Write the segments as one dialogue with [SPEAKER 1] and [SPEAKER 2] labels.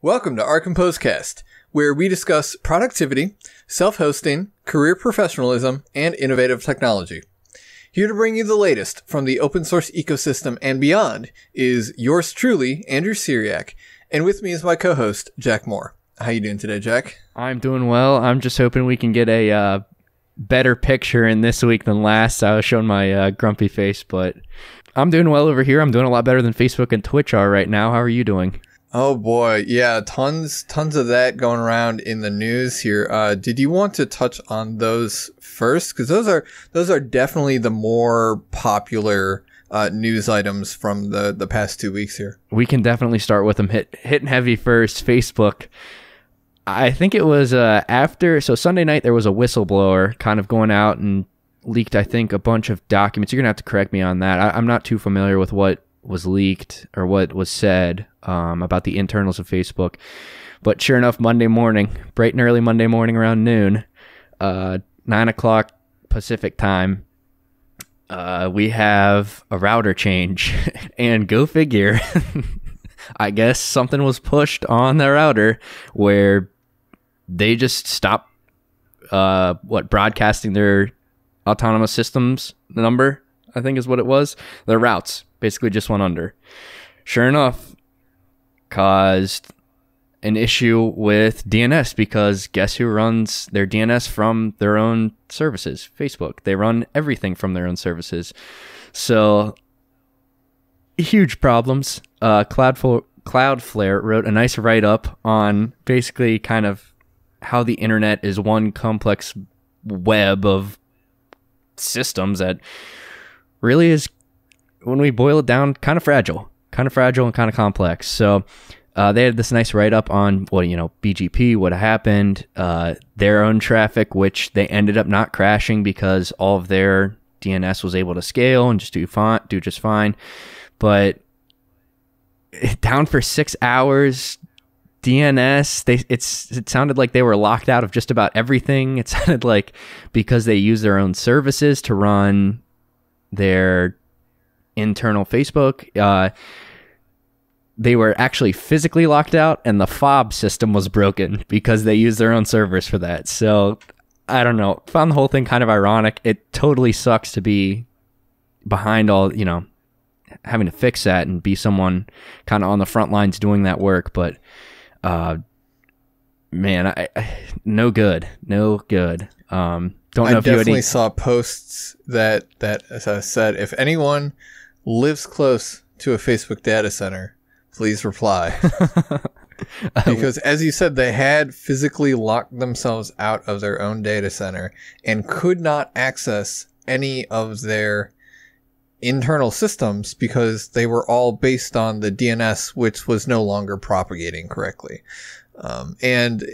[SPEAKER 1] Welcome to our Cast, where we discuss productivity, self-hosting, career professionalism, and innovative technology. Here to bring you the latest from the open source ecosystem and beyond is yours truly, Andrew Cziryak, and with me is my co-host, Jack Moore. How you doing today, Jack?
[SPEAKER 2] I'm doing well. I'm just hoping we can get a uh, better picture in this week than last. I was showing my uh, grumpy face, but I'm doing well over here. I'm doing a lot better than Facebook and Twitch are right now. How are you doing?
[SPEAKER 1] Oh boy, yeah, tons, tons of that going around in the news here. Uh, did you want to touch on those first? Because those are those are definitely the more popular uh, news items from the the past two weeks here.
[SPEAKER 2] We can definitely start with them hit hitting heavy first. Facebook. I think it was uh, after so Sunday night there was a whistleblower kind of going out and leaked I think a bunch of documents. You're gonna have to correct me on that. I, I'm not too familiar with what was leaked or what was said um, about the internals of Facebook. But sure enough, Monday morning, bright and early Monday morning around noon, uh, nine o'clock Pacific time, uh, we have a router change. and go figure, I guess something was pushed on the router where they just stopped uh, what broadcasting their autonomous systems number, I think is what it was. Their routes basically just went under. Sure enough, caused an issue with DNS because guess who runs their DNS from their own services? Facebook. They run everything from their own services. So huge problems. Uh, Cloudflare, Cloudflare wrote a nice write up on basically kind of how the internet is one complex web of systems that really is when we boil it down, kind of fragile, kind of fragile and kind of complex. So uh, they had this nice write up on what you know BGP, what happened, uh, their own traffic, which they ended up not crashing because all of their DNS was able to scale and just do fine, do just fine. But down for six hours. DNS, they it's it sounded like they were locked out of just about everything. It sounded like because they use their own services to run their internal Facebook. Uh, they were actually physically locked out, and the fob system was broken because they used their own servers for that. So I don't know. Found the whole thing kind of ironic. It totally sucks to be behind all, you know, having to fix that and be someone kind of on the front lines doing that work. But, uh, man, I, I no good, no good. Um, don't know
[SPEAKER 1] I
[SPEAKER 2] if
[SPEAKER 1] definitely
[SPEAKER 2] you any-
[SPEAKER 1] saw posts that that uh, said if anyone lives close to a Facebook data center, please reply. because as you said, they had physically locked themselves out of their own data center and could not access any of their internal systems because they were all based on the DNS, which was no longer propagating correctly. Um, and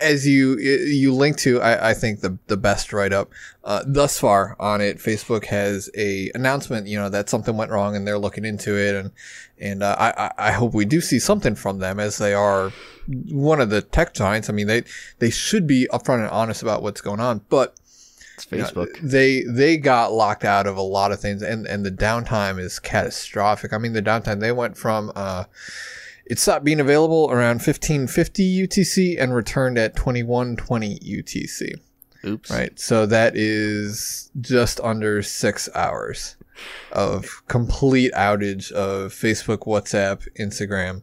[SPEAKER 1] as you you link to, I, I think the the best write up uh, thus far on it, Facebook has a announcement. You know that something went wrong and they're looking into it, and and uh, I I hope we do see something from them as they are one of the tech giants. I mean they they should be upfront and honest about what's going on, but.
[SPEAKER 2] It's Facebook.
[SPEAKER 1] You know, they they got locked out of a lot of things, and and the downtime is catastrophic. I mean, the downtime they went from uh, it stopped being available around 1550 UTC and returned at 2120 UTC.
[SPEAKER 2] Oops.
[SPEAKER 1] Right. So that is just under six hours of complete outage of Facebook, WhatsApp, Instagram,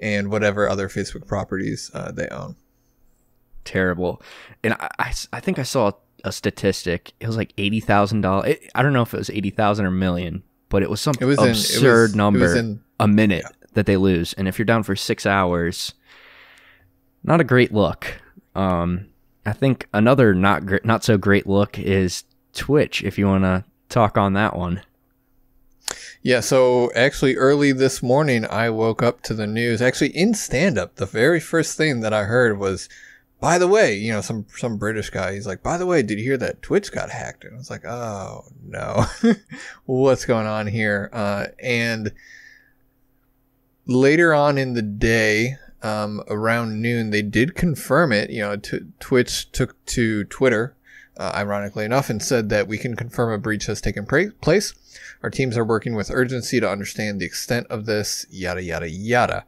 [SPEAKER 1] and whatever other Facebook properties uh, they own.
[SPEAKER 2] Terrible. And I, I, I, think I saw a statistic. It was like $80,000. I don't know if it was 80,000 or million, but it was some it was absurd in, was, number in, a minute. Yeah that they lose. And if you're down for six hours, not a great look. Um, I think another not gr- not so great look is Twitch. If you want to talk on that one.
[SPEAKER 1] Yeah, so actually early this morning I woke up to the news. Actually in stand up, the very first thing that I heard was by the way, you know, some some British guy, he's like, by the way, did you hear that Twitch got hacked? And I was like, oh no, what's going on here? Uh, and later on in the day, um, around noon, they did confirm it. You know, t- Twitch took to Twitter, uh, ironically enough, and said that we can confirm a breach has taken pra- place. Our teams are working with urgency to understand the extent of this, yada, yada, yada.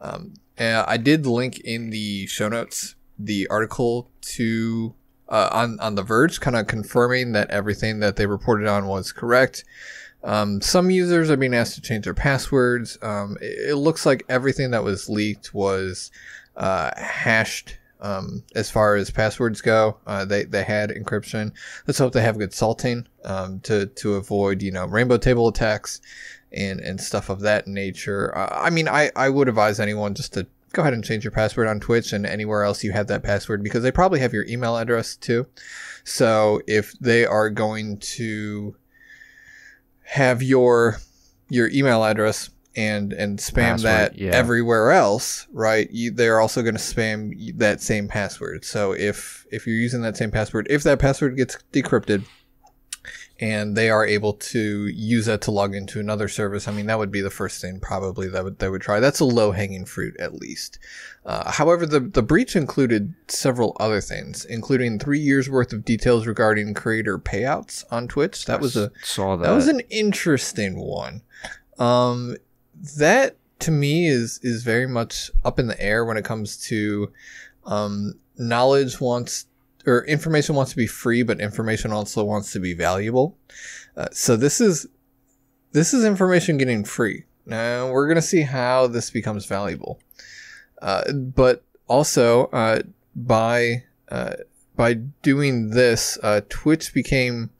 [SPEAKER 1] Um, I did link in the show notes the article to uh, on on the Verge, kind of confirming that everything that they reported on was correct. Um, some users are being asked to change their passwords. Um, it, it, looks like everything that was leaked was uh, hashed um, as far as passwords go. Uh, they they had encryption. Let's hope they have good salting um, to to avoid you know rainbow table attacks and and stuff of that nature. Uh, I mean, I I would advise anyone just to go ahead and change your password on Twitch and anywhere else you have that password because they probably have your email address too. So if they are going to have your your email address and and spam password, that yeah. everywhere else, right? You, they're also going to spam that same password. So if if you're using that same password, if that password gets decrypted, and they are able to use that to log into another service, I mean, that would be the first thing probably that would, they would try. That's a low hanging fruit, at least. Uh, however, the, the breach included several other things, including three years worth of details regarding creator payouts on Twitch. That was a
[SPEAKER 2] saw that.
[SPEAKER 1] that was an interesting one. Um, that to me is is very much up in the air when it comes to um, knowledge wants or information wants to be free, but information also wants to be valuable. Uh, so this is this is information getting free. Now we're gonna see how this becomes valuable. Uh, but also uh, by uh, by doing this, uh, Twitch became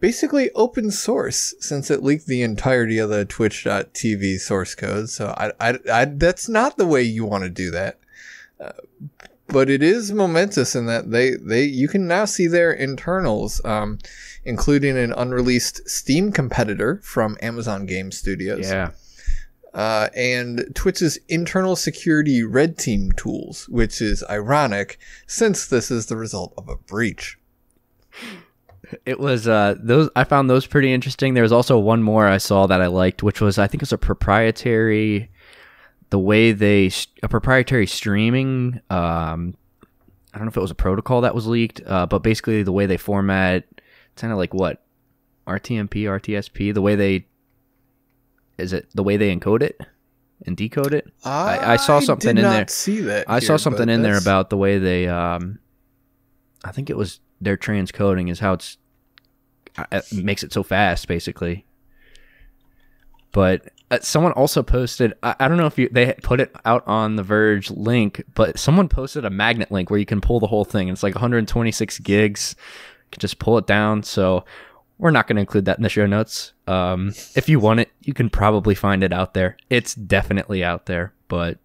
[SPEAKER 1] basically open source since it leaked the entirety of the Twitch.tv source code. So I, I, I that's not the way you want to do that. Uh, but it is momentous in that they they you can now see their internals, um, including an unreleased Steam competitor from Amazon Game Studios.
[SPEAKER 2] Yeah.
[SPEAKER 1] Uh, and Twitch's internal security red team tools, which is ironic since this is the result of a breach.
[SPEAKER 2] It was uh, those I found those pretty interesting. There was also one more I saw that I liked, which was I think it was a proprietary the way they a proprietary streaming um, I don't know if it was a protocol that was leaked, uh, but basically the way they format it's kind of like what RTMP, RTSP, the way they is it the way they encode it and decode it?
[SPEAKER 1] I, I, I saw something in there. See that?
[SPEAKER 2] I here, saw something in there about the way they. Um, I think it was their transcoding is how it's uh, it makes it so fast, basically. But uh, someone also posted. I, I, don't know if you they put it out on the Verge link, but someone posted a magnet link where you can pull the whole thing. It's like 126 gigs. You can just pull it down. So we're not going to include that in the show notes. Um, if you want it, you can probably find it out there. It's definitely out there, but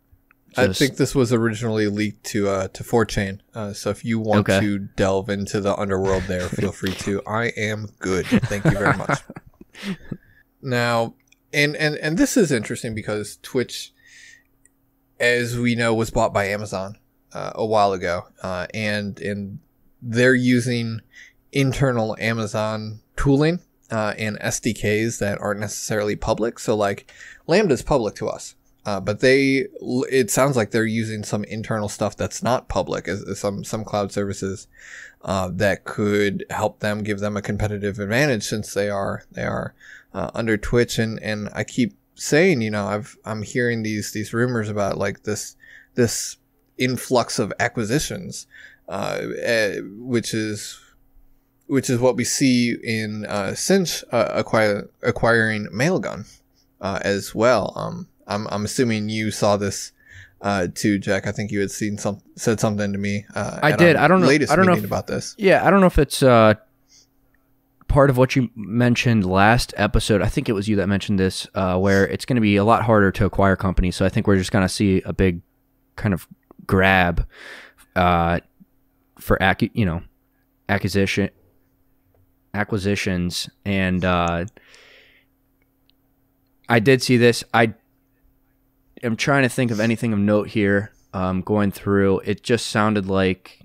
[SPEAKER 1] just... I think this was originally leaked to uh, to 4chan. Uh, so if you want okay. to delve into the underworld there, feel free to. I am good. Thank you very much. now, and and and this is interesting because Twitch, as we know, was bought by Amazon uh, a while ago, uh, and and they're using internal Amazon tooling uh, and SDKs that aren't necessarily public. So like Lambda is public to us, uh, but they it sounds like they're using some internal stuff that's not public, as, as some some cloud services uh, that could help them give them a competitive advantage since they are they are uh, under Twitch, and and I keep saying, you know, I've I'm hearing these these rumors about like this this influx of acquisitions, uh, uh, which is which is what we see in uh, Sinch uh, acquire, acquiring Mailgun uh, as well. Um, I'm I'm assuming you saw this uh, too, Jack. I think you had seen some said something to me. Uh,
[SPEAKER 2] I did. I don't know.
[SPEAKER 1] Latest
[SPEAKER 2] I don't know
[SPEAKER 1] if, about this.
[SPEAKER 2] Yeah, I don't know if it's uh, part of what you mentioned last episode. I think it was you that mentioned this, uh, where it's going to be a lot harder to acquire companies. So I think we're just going to see a big kind of grab uh, for you know acquisition acquisitions and uh, I did see this. I am trying to think of anything of note here. Um, going through, it just sounded like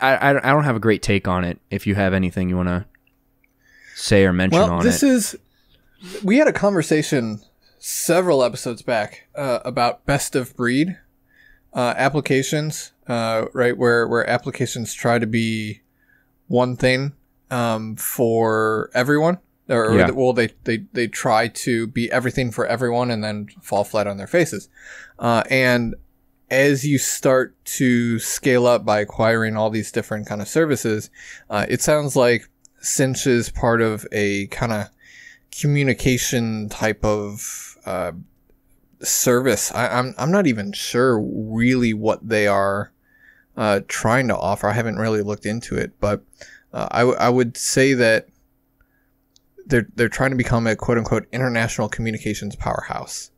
[SPEAKER 2] I, I, don't have a great take on it. If you have anything you want to say or mention
[SPEAKER 1] well,
[SPEAKER 2] on
[SPEAKER 1] this
[SPEAKER 2] it,
[SPEAKER 1] this is we had a conversation several episodes back uh, about best of breed uh, applications, uh, right? Where where applications try to be one thing um, for everyone, or,
[SPEAKER 2] Yeah.
[SPEAKER 1] well, they, they they try to be everything for everyone and then fall flat on their faces. Uh, and as you start to scale up by acquiring all these different kind of services, uh, it sounds like Sinch is part of a kind of communication type of uh, service. I, I'm I'm not even sure really what they are uh, trying to offer. I haven't really looked into it, but uh, I, w- I would say that they're they're trying to become a quote unquote international communications powerhouse,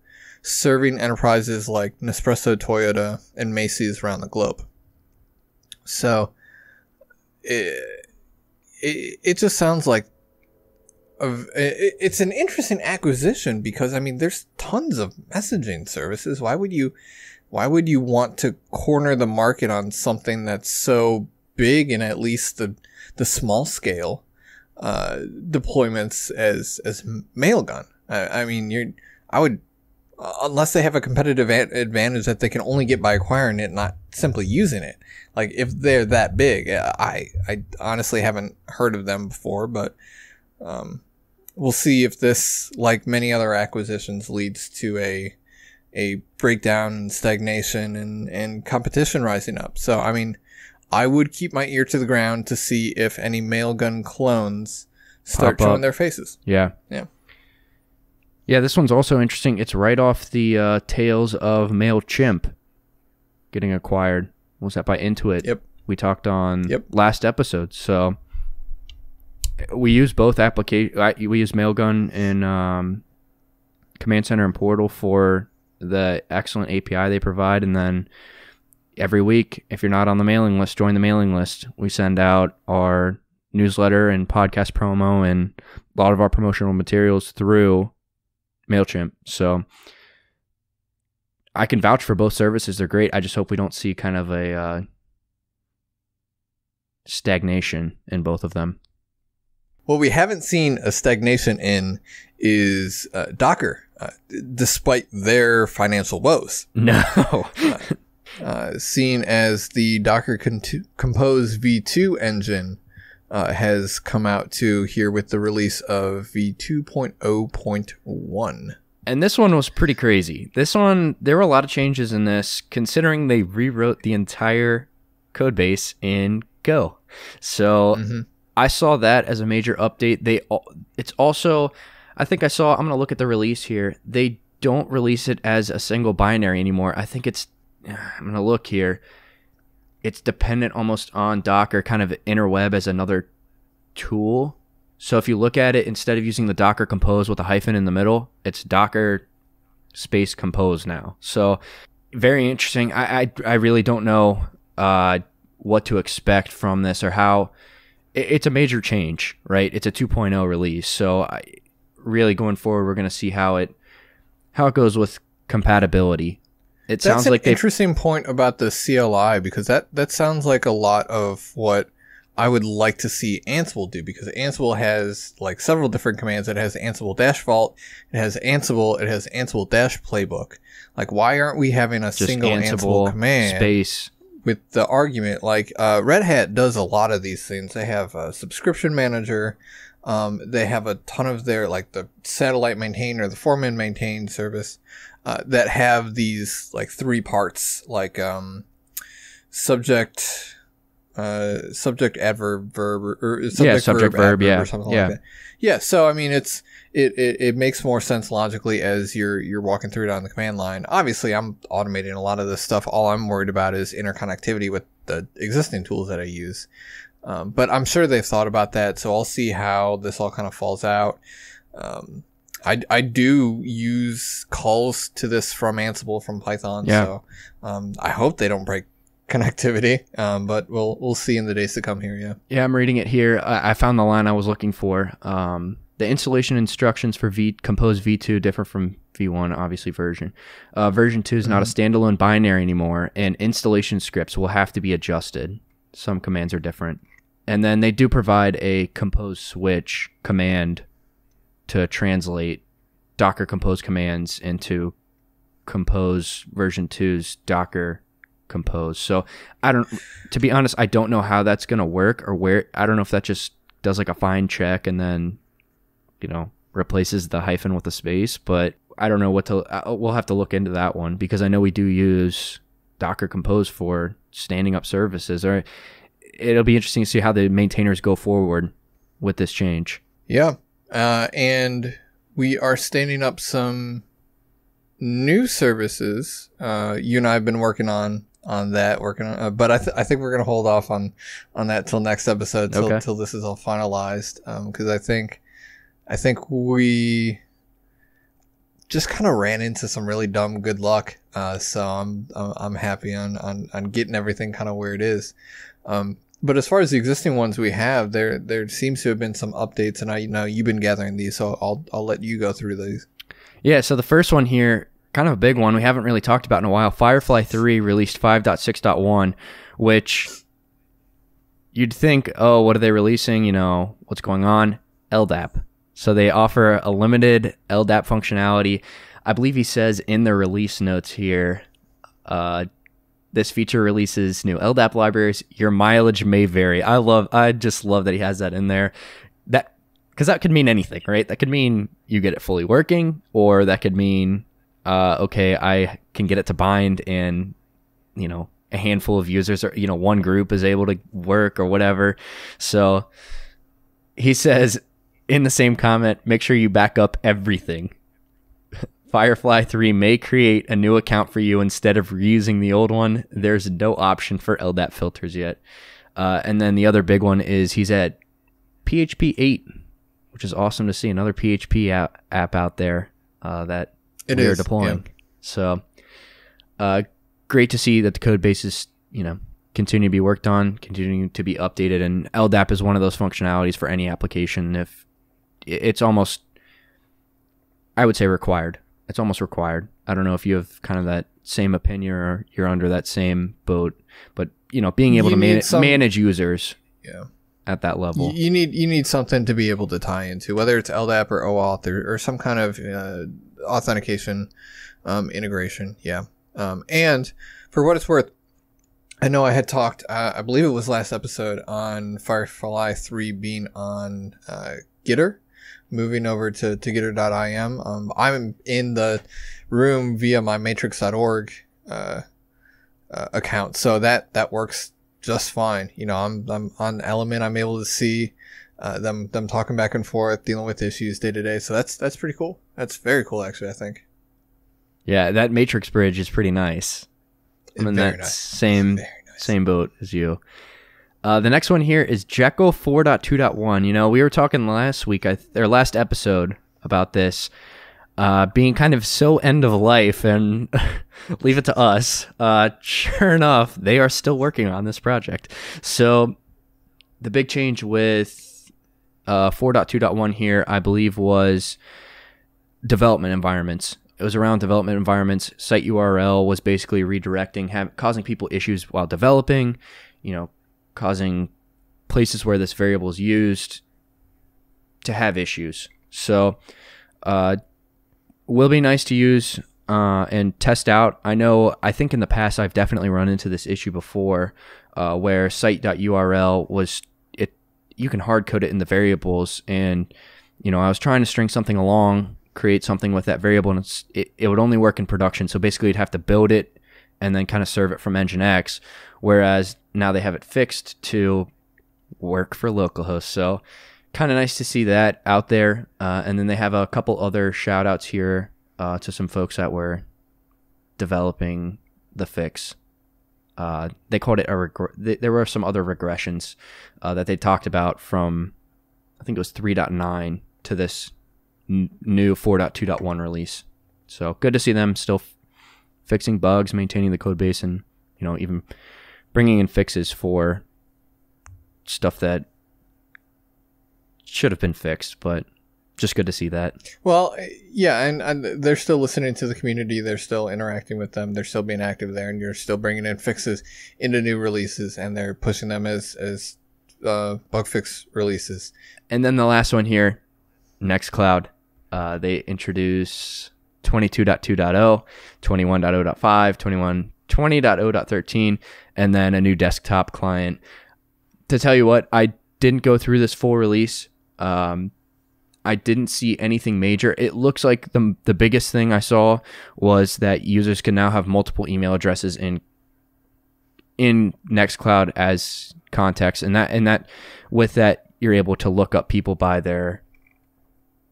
[SPEAKER 1] serving enterprises like Nespresso, Toyota, and Macy's around the globe. So, it it, it just sounds like of it, it's an interesting acquisition because I mean there's tons of messaging services. Why would you why would you want to corner the market on something that's so big in at least the the small scale uh, deployments as as Mailgun? I, I mean, you're I would unless they have a competitive advantage that they can only get by acquiring it, not simply using it. Like if they're that big, uh, I I honestly haven't heard of them before, but um, we'll see if this, like many other acquisitions, leads to a a breakdown and stagnation and, and competition rising up. So, I mean, I would keep my ear to the ground to see if any mailgun clones start
[SPEAKER 2] Pop up.
[SPEAKER 1] showing their faces.
[SPEAKER 2] Yeah.
[SPEAKER 1] Yeah.
[SPEAKER 2] Yeah, this one's also interesting. It's right off the uh, tails of MailChimp getting acquired. What was that by Intuit?
[SPEAKER 1] Yep.
[SPEAKER 2] We talked on
[SPEAKER 1] Yep.
[SPEAKER 2] last episode. So we use both application. We use Mailgun in um, Command Center and Portal for the excellent API they provide, and then every week, if you're not on the mailing list, join the mailing list. We send out our newsletter and podcast promo and a lot of our promotional materials through MailChimp. So I can vouch for both services. They're great. I just hope we don't see kind of a uh, stagnation in both of them.
[SPEAKER 1] What we haven't seen a stagnation in is uh, Docker, uh, despite their financial woes.
[SPEAKER 2] No.
[SPEAKER 1] uh, seen as the Docker Con- Compose V2 engine uh, has come out to here with the release of V2.0.1.
[SPEAKER 2] and this one was pretty crazy. This one, there were a lot of changes in this, considering they rewrote the entire code base in Go. So
[SPEAKER 1] Mhm.
[SPEAKER 2] I saw that as a major update. They, it's also, I think I saw. I'm gonna look at the release here. They don't release it as a single binary anymore. I think it's. I'm gonna look here. It's dependent almost on Docker, kind of interweb as another tool. So if you look at it, instead of using the Docker Compose with a hyphen in the middle, it's Docker space Compose now. So very interesting. I I, I really don't know uh, what to expect from this or how. it- It's a major change, right? It's a 2.0 release, so I, really going forward, we're going to see how it how it goes with compatibility. It
[SPEAKER 1] That's
[SPEAKER 2] sounds
[SPEAKER 1] an
[SPEAKER 2] like they
[SPEAKER 1] interesting point about the CLI because that, that sounds like a lot of what I would like to see Ansible do because Ansible has like several different commands. It has Ansible dash vault, it has Ansible, it has Ansible dash playbook. Like, why aren't we having a
[SPEAKER 2] just
[SPEAKER 1] single Ansible,
[SPEAKER 2] Ansible
[SPEAKER 1] command
[SPEAKER 2] space.
[SPEAKER 1] with the argument? Like, uh, Red Hat does a lot of these things. They have a subscription manager. Um, they have a ton of their like the satellite maintainer, the foreman maintain service uh, that have these like three parts, like um, subject, uh, subject adverb verb or, or subject,
[SPEAKER 2] subject verb,
[SPEAKER 1] adverb
[SPEAKER 2] yeah,
[SPEAKER 1] or something
[SPEAKER 2] yeah.
[SPEAKER 1] like that. Yeah, so I mean, it's it, it it makes more sense logically as you're you're walking through it on the command line. Obviously, I'm automating a lot of this stuff. All I'm worried about is interconnectivity with the existing tools that I use. Um, but I'm sure they've thought about that, so I'll see how this all kind of falls out. Um, I, I do use calls to this from Ansible from Python,
[SPEAKER 2] Yeah.
[SPEAKER 1] so um, I hope they don't break connectivity. Um, but we'll we'll see in the days to come here. Yeah.
[SPEAKER 2] Yeah, I'm reading it here. I, I found the line I was looking for. Um, the installation instructions for V Compose V2 differ from V1, obviously version. Uh, version 2 is not a standalone binary anymore, and installation scripts will have to be adjusted. Some commands are different. And then they do provide a compose switch command to translate Docker compose commands into compose version 2's Docker compose. So I don't to be honest, I don't know how that's going to work or where I don't know if that just does like a fine check and then you know, replaces the hyphen with a space, but I don't know what to. We'll have to look into that one because I know we do use Docker Compose for standing up services. Or it'll be interesting to see how the maintainers go forward with this change.
[SPEAKER 1] Yeah, uh, and we are standing up some new services. Uh, you and I have been working on on that, working on, uh, but I, th- I think we're gonna hold off on on that till next episode, till
[SPEAKER 2] Okay.
[SPEAKER 1] till this is all finalized, because I think I think we just kind of ran into some really dumb good luck. Uh, so I'm I'm I'm happy on on on getting everything kind of where it is. Um, but as far as the existing ones we have, there there seems to have been some updates, and I know you've been gathering these, so I'll I'll let you go through these.
[SPEAKER 2] Yeah, so the first one here, kind of a big one, we haven't really talked about in a while. Firefly 3 released 5.6.1, which you'd think, oh, what are they releasing? You know, what's going on? LDAP. So they offer a limited LDAP functionality. I believe he says in the release notes here, uh, this feature releases new LDAP libraries. Your mileage may vary. I love, I just love that he has that in there. That because that could mean anything, right? That could mean you get it fully working, or that could mean, uh, okay, I can get it to bind, and you know, a handful of users, or you know, one group is able to work, or whatever. So he says in the same comment, make sure you back up everything. Firefly 3 may create a new account for you instead of reusing the old one. There's no option for LDAP filters yet. Uh, and then the other big one is he's at PHP 8, which is awesome to see. Another PHP app, app out there uh, that
[SPEAKER 1] It
[SPEAKER 2] we are deploying.
[SPEAKER 1] yeah.
[SPEAKER 2] So uh, great to see that the code base is, you know, continue to be worked on, continuing to be updated. And LDAP is one of those functionalities for any application. If it's almost, I would say required. It's almost required. I don't know if you have kind of that same opinion or you're under that same boat, but you know, being able
[SPEAKER 1] You
[SPEAKER 2] to man-
[SPEAKER 1] some-
[SPEAKER 2] manage users
[SPEAKER 1] Yeah.
[SPEAKER 2] at that level.
[SPEAKER 1] You, need you need something to be able to tie into, whether it's LDAP or OAuth or, or some kind of uh, authentication um, integration. Yeah. Um, and for what it's worth, I know I had talked, uh, I believe it was last episode on Firefly 3 being on uh, Gitter, moving over to, to Gitter.im. Um, I'm in the room via my matrix.org uh, uh, account, so that, that works just fine. You know, I'm, I'm on Element, I'm able to see uh, them, them talking back and forth, dealing with issues day to day. So that's, that's pretty cool. That's very cool, actually, I think.
[SPEAKER 2] Yeah, that matrix bridge is pretty nice. I'm in that
[SPEAKER 1] nice.
[SPEAKER 2] same
[SPEAKER 1] nice.
[SPEAKER 2] same boat as you. Uh, the next one here is Jekyll 4.2.1. You know, we were talking last week, I or last episode about this uh, being kind of so end of life, and leave it to us. Uh, sure enough, they are still working on this project. So the big change with uh, 4.2.1 here, I believe, was development environments. It was around development environments. Site URL was basically redirecting, causing people issues while developing, you know, causing places where this variable is used to have issues. So, uh, will be nice to use uh, and test out. I know, I think in the past I've definitely run into this issue before uh, where site.url was it you can hard code it in the variables and you know I was trying to string something along create something with that variable and it, it would only work in production so basically you'd have to build it and then kind of serve it from nginx whereas now they have it fixed to work for localhost so kind of nice to see that out there. Uh, and then they have a couple other shout outs here uh, to some folks that were developing the fix. Uh, they called it a th- there were some other regressions uh, that they talked about from I think it was 3.9 to this n- new 4.2.1 release. So good to see them still f- fixing bugs, maintaining the code base, and you know even bringing in fixes for stuff that should have been fixed, but just good to see that.
[SPEAKER 1] Well, yeah, and, and they're still listening to the community. They're still interacting with them. They're still being active there, and you're still bringing in fixes into new releases, and they're pushing them as as uh, bug fix releases.
[SPEAKER 2] And then the last one here, Nextcloud. Uh, they introduce 22.2.0, 21.0.5, 21, 20.0.13, and then a new desktop client. To tell you what, I didn't go through this full release. Um, I didn't see anything major. It looks like the the biggest thing I saw was that users can now have multiple email addresses in in Nextcloud as context, and that and that with that you're able to look up people by their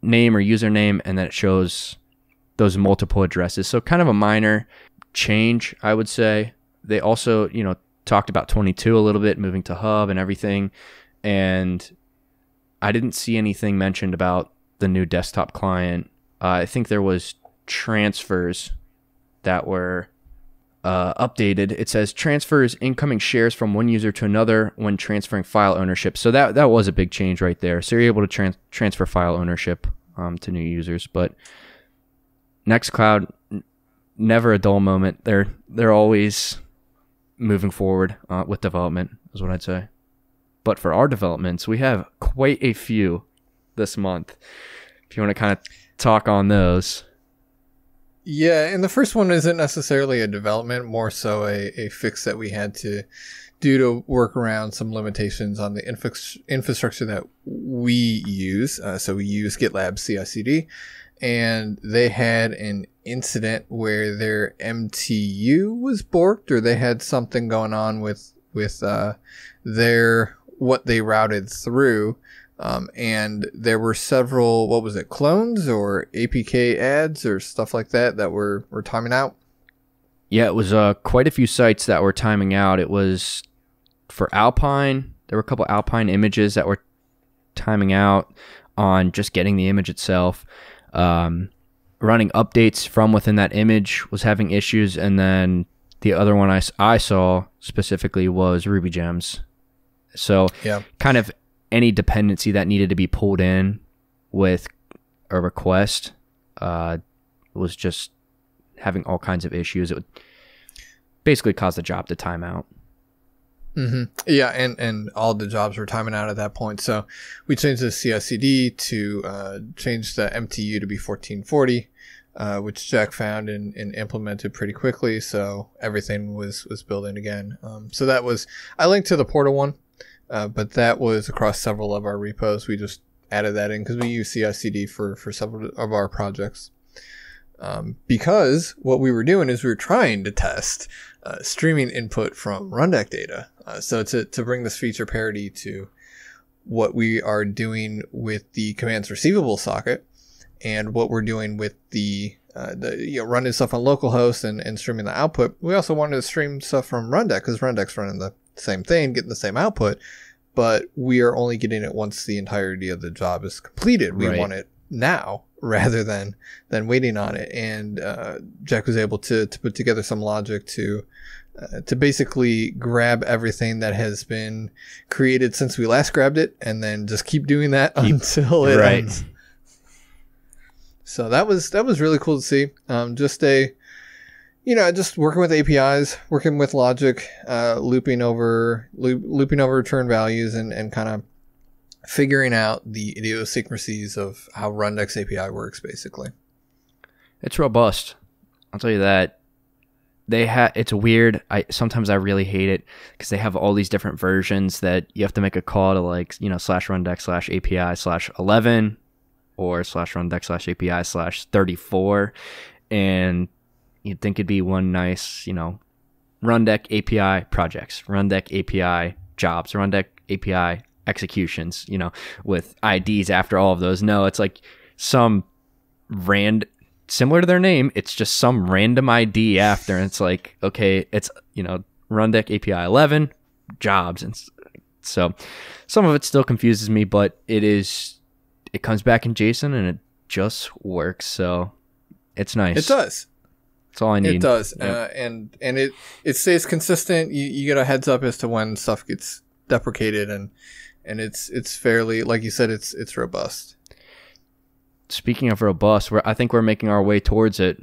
[SPEAKER 2] name or username, and then it shows those multiple addresses. So kind of a minor change, I would say. They also, you know, talked about 22 a little bit, moving to Hub and everything, and I didn't see anything mentioned about the new desktop client. Uh, I think there was transfers that were uh, updated. It says transfers incoming shares from one user to another when transferring file ownership. So that that was a big change right there. So you're able to trans- transfer file ownership um, to new users. But Nextcloud, never a dull moment. They're they're always moving forward uh, with development. Is what I'd say. But for our developments, we have quite a few this month. If you want to kind of talk on those.
[SPEAKER 1] Yeah, and the first one isn't necessarily a development, more so a, a fix that we had to do to work around some limitations on the infra- infrastructure that we use. Uh, so we use GitLab CI/CD, and they had an incident where their MTU was borked, or they had something going on with with uh, their what they routed through. Um, and there were several, what was it, clones or APK ads or stuff like that that were, were timing out?
[SPEAKER 2] Yeah, it was uh, quite a few sites that were timing out. It was for Alpine, there were a couple Alpine images that were timing out on just getting the image itself. Um, running updates from within that image was having issues. And then the other one I, I saw specifically was Ruby Gems. So,
[SPEAKER 1] yeah.
[SPEAKER 2] kind of any dependency that needed to be pulled in with a request uh, was just having all kinds of issues. It would basically cause the job to time out.
[SPEAKER 1] Mm-hmm. Yeah, and, and all the jobs were timing out at that point. So we changed the CI/CD to uh, change the MTU to be 1440, uh, which Jack found and, and, implemented pretty quickly. So everything was was building again. Um, so that was I linked to the portal one uh, but that was across several of our repos. We just added that in because we use CI/CD for for several of our projects. Um, because what we were doing is we were trying to test uh, streaming input from Rundeck data. Uh, so to to bring this feature parity to what we are doing with the commands receivable socket and what we're doing with the uh, the you know running stuff on localhost and, and streaming the output. We also wanted to stream stuff from Rundeck because Rundeck's running the same thing, getting the same output, but we are only getting it once the entirety of the job is completed. We
[SPEAKER 2] Right.
[SPEAKER 1] want it now rather than than waiting on it. And uh, Jack was able to to put together some logic to. Uh, to basically grab everything that has been created since we last grabbed it, and then just keep doing that until it
[SPEAKER 2] right.
[SPEAKER 1] So that was that was really cool to see. Um, just a, you know, just working with APIs, working with logic, uh, looping over loop, looping over return values, and and kind of figuring out the idiosyncrasies of how Rundeck's API works, basically.
[SPEAKER 2] It's robust. I'll tell you that. They have it's weird. I sometimes I really hate it because they have all these different versions that you have to make a call to like you know slash rundeck slash API slash eleven or slash rundeck slash API slash thirty four, and you'd think it'd be one nice you know rundeck API projects, rundeck API jobs, rundeck API executions. You know with IDs after all of those. No, it's like some rand similar to their name, it's just some random ID after. And it's like, okay, it's, you know, Rundeck API 11 jobs. And so some of it still confuses me, but it is, it comes back in JSON and it just works. So it's nice.
[SPEAKER 1] It does.
[SPEAKER 2] That's all I need.
[SPEAKER 1] It does,
[SPEAKER 2] Yep.
[SPEAKER 1] uh, and and it it stays consistent. You you get a heads up as to when stuff gets deprecated, and and it's it's fairly like you said, it's it's robust.
[SPEAKER 2] Speaking of robust, we're, I think we're making our way towards it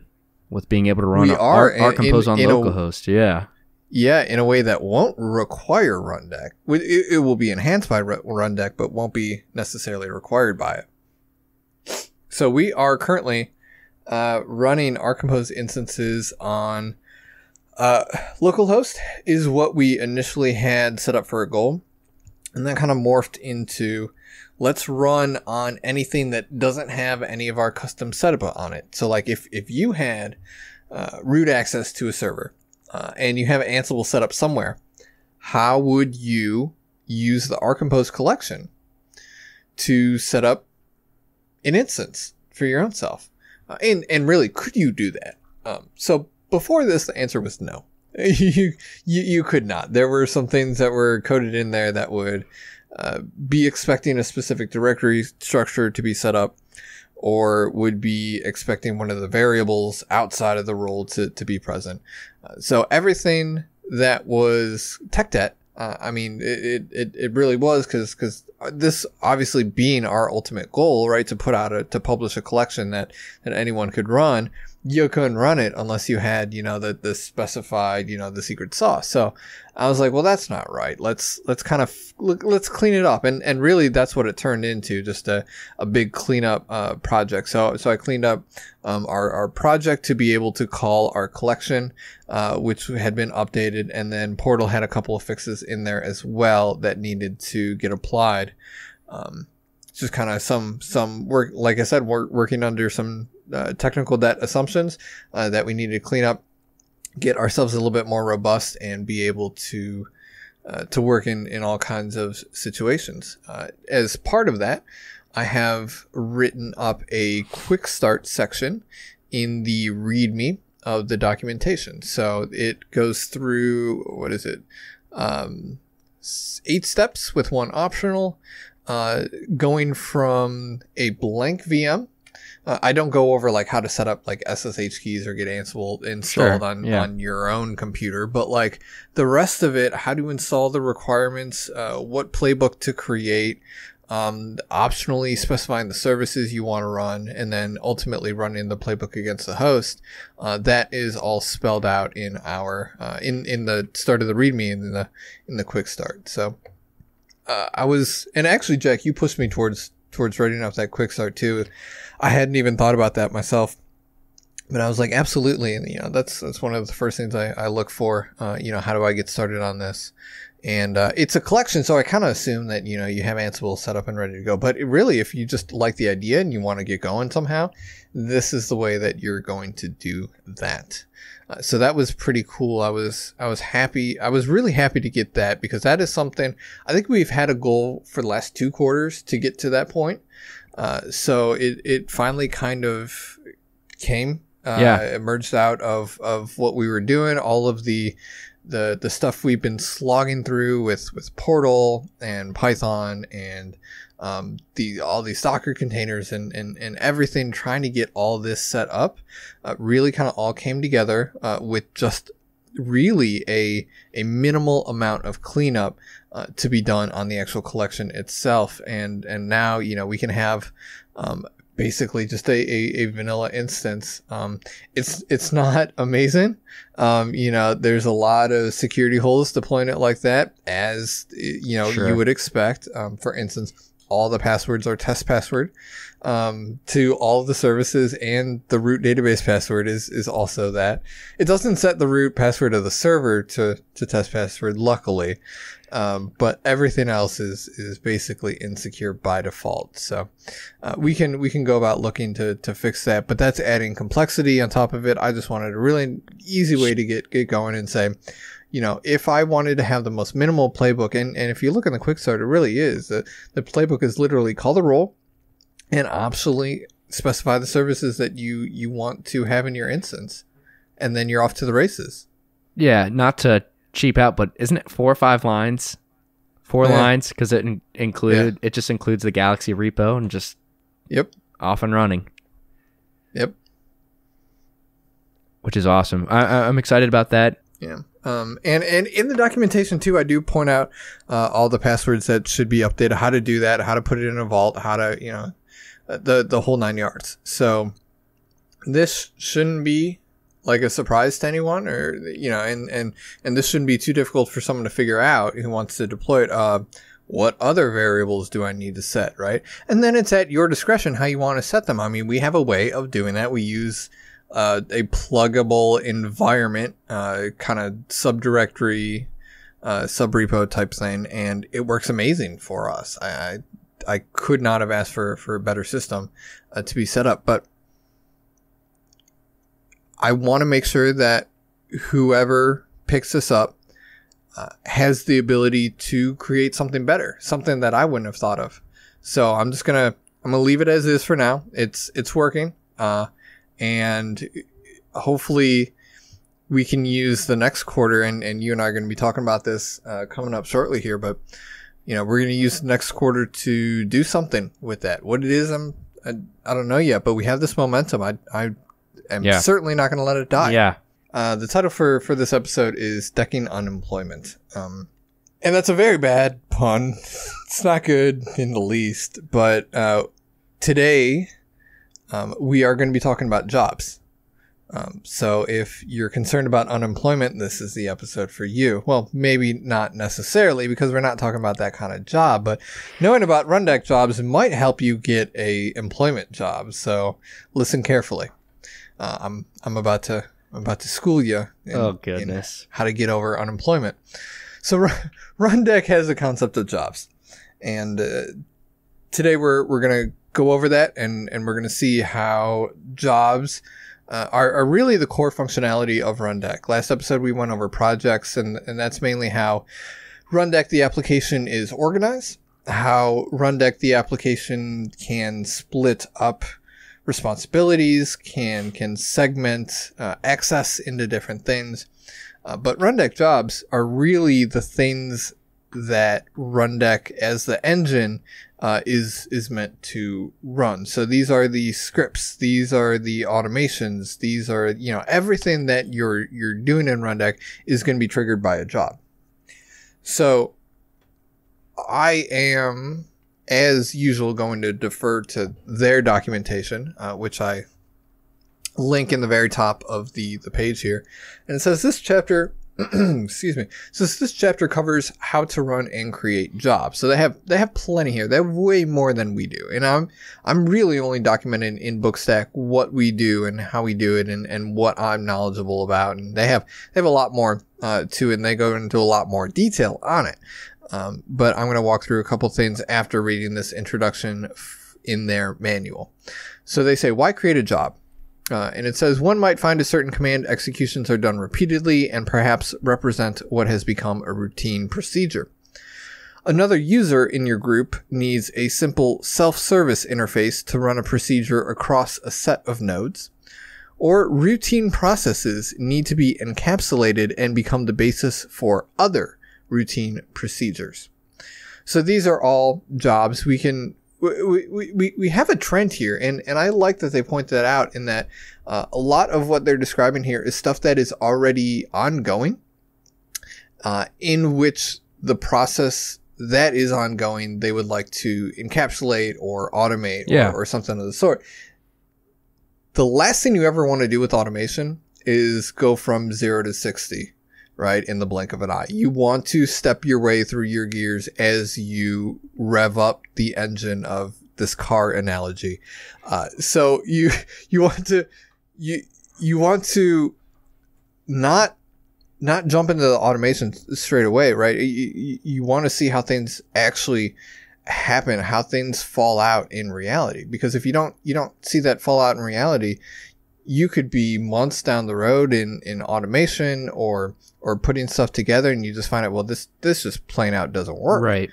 [SPEAKER 2] with being able to run
[SPEAKER 1] We
[SPEAKER 2] our,
[SPEAKER 1] are,
[SPEAKER 2] our,
[SPEAKER 1] in-
[SPEAKER 2] compose
[SPEAKER 1] in-
[SPEAKER 2] on
[SPEAKER 1] in a-
[SPEAKER 2] localhost. Yeah.
[SPEAKER 1] Yeah, in a way that won't require Rundeck. It, it it will be enhanced by Ru- Rundeck, but won't be necessarily required by it. So we are currently uh, running our compose instances on uh, localhost is what we initially had set up for a goal. and that kind of morphed into let's run on anything that doesn't have any of our custom setup on it. So like if, if you had uh, root access to a server uh, and you have Ansible set up somewhere, how would you use the OurCompose collection to set up an instance for your own self? Uh, and, and really, could you do that? Um, so before this, the answer was no. you, you, you could not. There were some things that were coded in there that would uh, be expecting a specific directory structure to be set up or would be expecting one of the variables outside of the role to, to be present. So everything that was tech debt, uh, I mean, it, it, it really was because, because this obviously being our ultimate goal, right? To put out a, to publish a collection that, that anyone could run you couldn't run it unless you had, you know, the, the specified, you know, the secret sauce. So I was like, well, that's not right. Let's, let's kind of, let's clean it up. And, and really that's what it turned into, just a, a big cleanup, uh, project. So, so I cleaned up, um, our, our project to be able to call our collection, uh, which had been updated. And then Portal had a couple of fixes in there as well that needed to get applied. Um, just kind of some some work like i said we're working under some uh, technical debt assumptions uh, that we need to clean up, get ourselves a little bit more robust, and be able to uh, to work in in all kinds of situations. Uh, as part of that, I have written up a quick start section in the README of the documentation. So it goes through what is it? Um, eight steps with one optional, uh, going from a blank VM uh, I don't go over like how to set up like SSH keys or get Ansible installed
[SPEAKER 2] Sure,
[SPEAKER 1] on
[SPEAKER 2] yeah.
[SPEAKER 1] on your own computer, but like the rest of it, how to install the requirements, uh, what playbook to create, um, optionally specifying the services you want to run, and then ultimately running the playbook against the host. Uh, that is all spelled out in our uh, in in the start of the README and in the in the quick start. So uh, I was, and actually, Jack, you pushed me towards towards writing up that quick start too. I hadn't even thought about that myself, but I was like, absolutely, and you know, that's that's one of the first things I, I look for. Uh, you know, how do I get started on this? And uh, it's a collection, so I kind of assume that you know you have Ansible set up and ready to go. But it really, if you just like the idea and you want to get going somehow, this is the way that you're going to do that. So that was pretty cool. I was I was happy. I was really happy to get that because that is something I think we've had a goal for the last two quarters to get to that point. Uh, so it it finally kind of came. Uh,
[SPEAKER 2] Yeah.
[SPEAKER 1] emerged out of of what we were doing. All of the the the stuff we've been slogging through with with Portal and Python and um, the all these Docker containers and, and and everything, trying to get all this set up, uh, really kind of all came together uh, with just really a a minimal amount of cleanup uh, to be done on the actual collection itself, and and now you know we can have. Um, basically just a, a, a vanilla instance um, it's it's not amazing um, you know there's a lot of security holes deploying it like that as you know
[SPEAKER 2] Sure.
[SPEAKER 1] you would expect um, for instance all the passwords are test password. Um, to all of the services and the root database password is is also that. It doesn't set the root password of the server to to test password luckily. Um, but everything else is is basically insecure by default. So uh, we can we can go about looking to to fix that but that's adding complexity on top of it. I just wanted a really easy way to get get going and say you know, if I wanted to have the most minimal playbook, and, and if you look in the quick start, it really is. The, the playbook is literally call the role and optionally specify the services that you, you want to have in your instance. And then you're off to the races.
[SPEAKER 2] Yeah, not to cheap out, but isn't it four or five lines? Four
[SPEAKER 1] Yeah.
[SPEAKER 2] lines because it in- include it just includes the Galaxy repo and just
[SPEAKER 1] Yep.
[SPEAKER 2] off and running,
[SPEAKER 1] Yep.
[SPEAKER 2] which is awesome. I, I, I'm excited about that.
[SPEAKER 1] Yeah. Um, and, and in the documentation too, I do point out, uh, all the passwords that should be updated, how to do that, how to put it in a vault, how to, you know, uh, the, the whole nine yards. So this shouldn't be like a surprise to anyone or, you know, and, and, and this shouldn't be too difficult for someone to figure out who wants to deploy it. Uh, what other variables do I need to set, right? And then it's at your discretion how you want to set them. I mean, we have a way of doing that. We use uh, a pluggable environment, uh, kind of subdirectory uh, sub repo type thing, and it works amazing for us. I, I, I could not have asked for, for a better system uh, to be set up, but I want to make sure that whoever picks this up uh, has the ability to create something better, something that I wouldn't have thought of. So I'm just gonna I'm gonna leave it as is for now. It's it's working, uh, and hopefully we can use the next quarter. And, and you and I are going to be talking about this uh, coming up shortly here, but you know we're going to use the next quarter to do something with that. What it is, I'm I, I don't know yet, but we have this momentum. I I am
[SPEAKER 2] Yeah.
[SPEAKER 1] certainly not going to let it die.
[SPEAKER 2] Yeah.
[SPEAKER 1] Uh, the title for, for this episode is Decking Unemployment. Um, and that's a very bad pun. it's not good in the least. But uh, today, um, we are going to be talking about jobs. Um, so if you're concerned about unemployment, this is the episode for you. Well, maybe not necessarily because we're not talking about that kind of job, but knowing about Rundeck jobs might help you get a employment job. So listen carefully. Uh, I'm I'm about to I'm about to school you. In,
[SPEAKER 2] Oh, goodness.
[SPEAKER 1] how to get over unemployment. So Run- Rundeck has a concept of jobs, and uh, today we're we're gonna go over that, and and we're gonna see how jobs. Uh, are, are really the core functionality of Rundeck. Last episode we went over projects, and, and that's mainly how Rundeck the application is organized, how Rundeck the application can split up responsibilities, can can segment uh, access into different things. Uh, but Rundeck jobs are really the things that Rundeck as the engine uh, is is meant to run. So these are the scripts, these are the automations, these are you know everything that you're you're doing in Rundeck is going to be triggered by a job. So I am, as usual, going to defer to their documentation, uh, which I link in the very top of the the page here, and it says this chapter. excuse me. So this chapter covers how to run and create jobs. So they have they have plenty here. They have way more than we do, and I'm I'm really only documenting in Bookstack what we do and how we do it, and, and what I'm knowledgeable about. And they have they have a lot more uh, to it, and they go into a lot more detail on it. Um, but I'm going to walk through a couple things after reading this introduction in their manual. So they say, why create a job? Uh, and it says one might find a certain command executions are done repeatedly and perhaps represent what has become a routine procedure. Another user in your group needs a simple self-service interface to run a procedure across a set of nodes. Or routine processes need to be encapsulated and become the basis for other routine procedures. So these are all jobs we can we, we, we, we have a trend here and, and I like that they point that out in that uh, a lot of what they're describing here is stuff that is already ongoing uh, in which the process that is ongoing they would like to encapsulate or automate
[SPEAKER 2] Yeah.
[SPEAKER 1] or, or something of the sort. The last thing you ever want to do with automation is go from zero to 60 right in the blink of an eye. You want to step your way through your gears as you rev up the engine of this car analogy. Uh, so you you want to you you want to not not jump into the automation straight away, right? You, you, you want to see how things actually happen, how things fall out in reality. Because if you don't you don't see that fall out in reality, you could be months down the road in, in automation or or putting stuff together and you just find out well this this just plain out doesn't work
[SPEAKER 2] Right.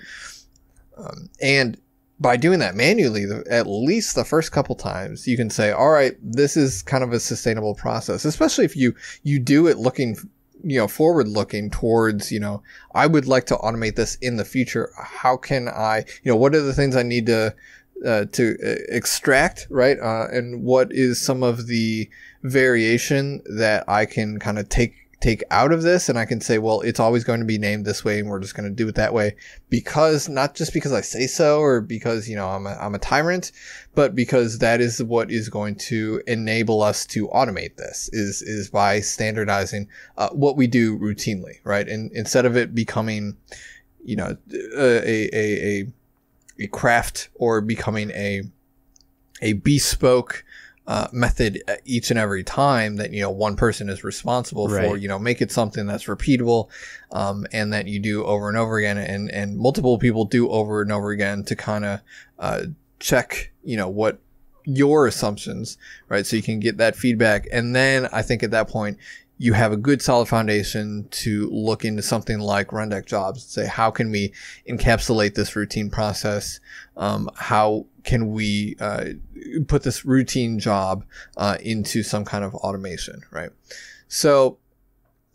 [SPEAKER 1] um, and by doing that manually the, at least the first couple times you can say all right this is kind of a sustainable process especially if you you do it looking you know forward looking towards you know i would like to automate this in the future how can i you know what are the things i need to uh, to uh, extract right uh, and what is some of the variation that i can kind of take take out of this and i can say well it's always going to be named this way and we're just going to do it that way. Because not just because i say so or because you know i'm a, I'm a tyrant but because that is what is going to enable us to automate this is is by standardizing uh, what we do routinely right? And instead of it becoming you know a a a, a craft or becoming a a bespoke uh, method each and every time that you know one person is responsible for.
[SPEAKER 2] Right.
[SPEAKER 1] You know, make it something that's repeatable, um, and that you do over and over again, and and multiple people do over and over again to kind of uh, check. You know what your assumptions, right? So you can get that feedback, and then I think at that point you have a good solid foundation to look into something like Rundeck jobs and say, how can we encapsulate this routine process? Um, how can we uh, put this routine job uh, into some kind of automation, right? So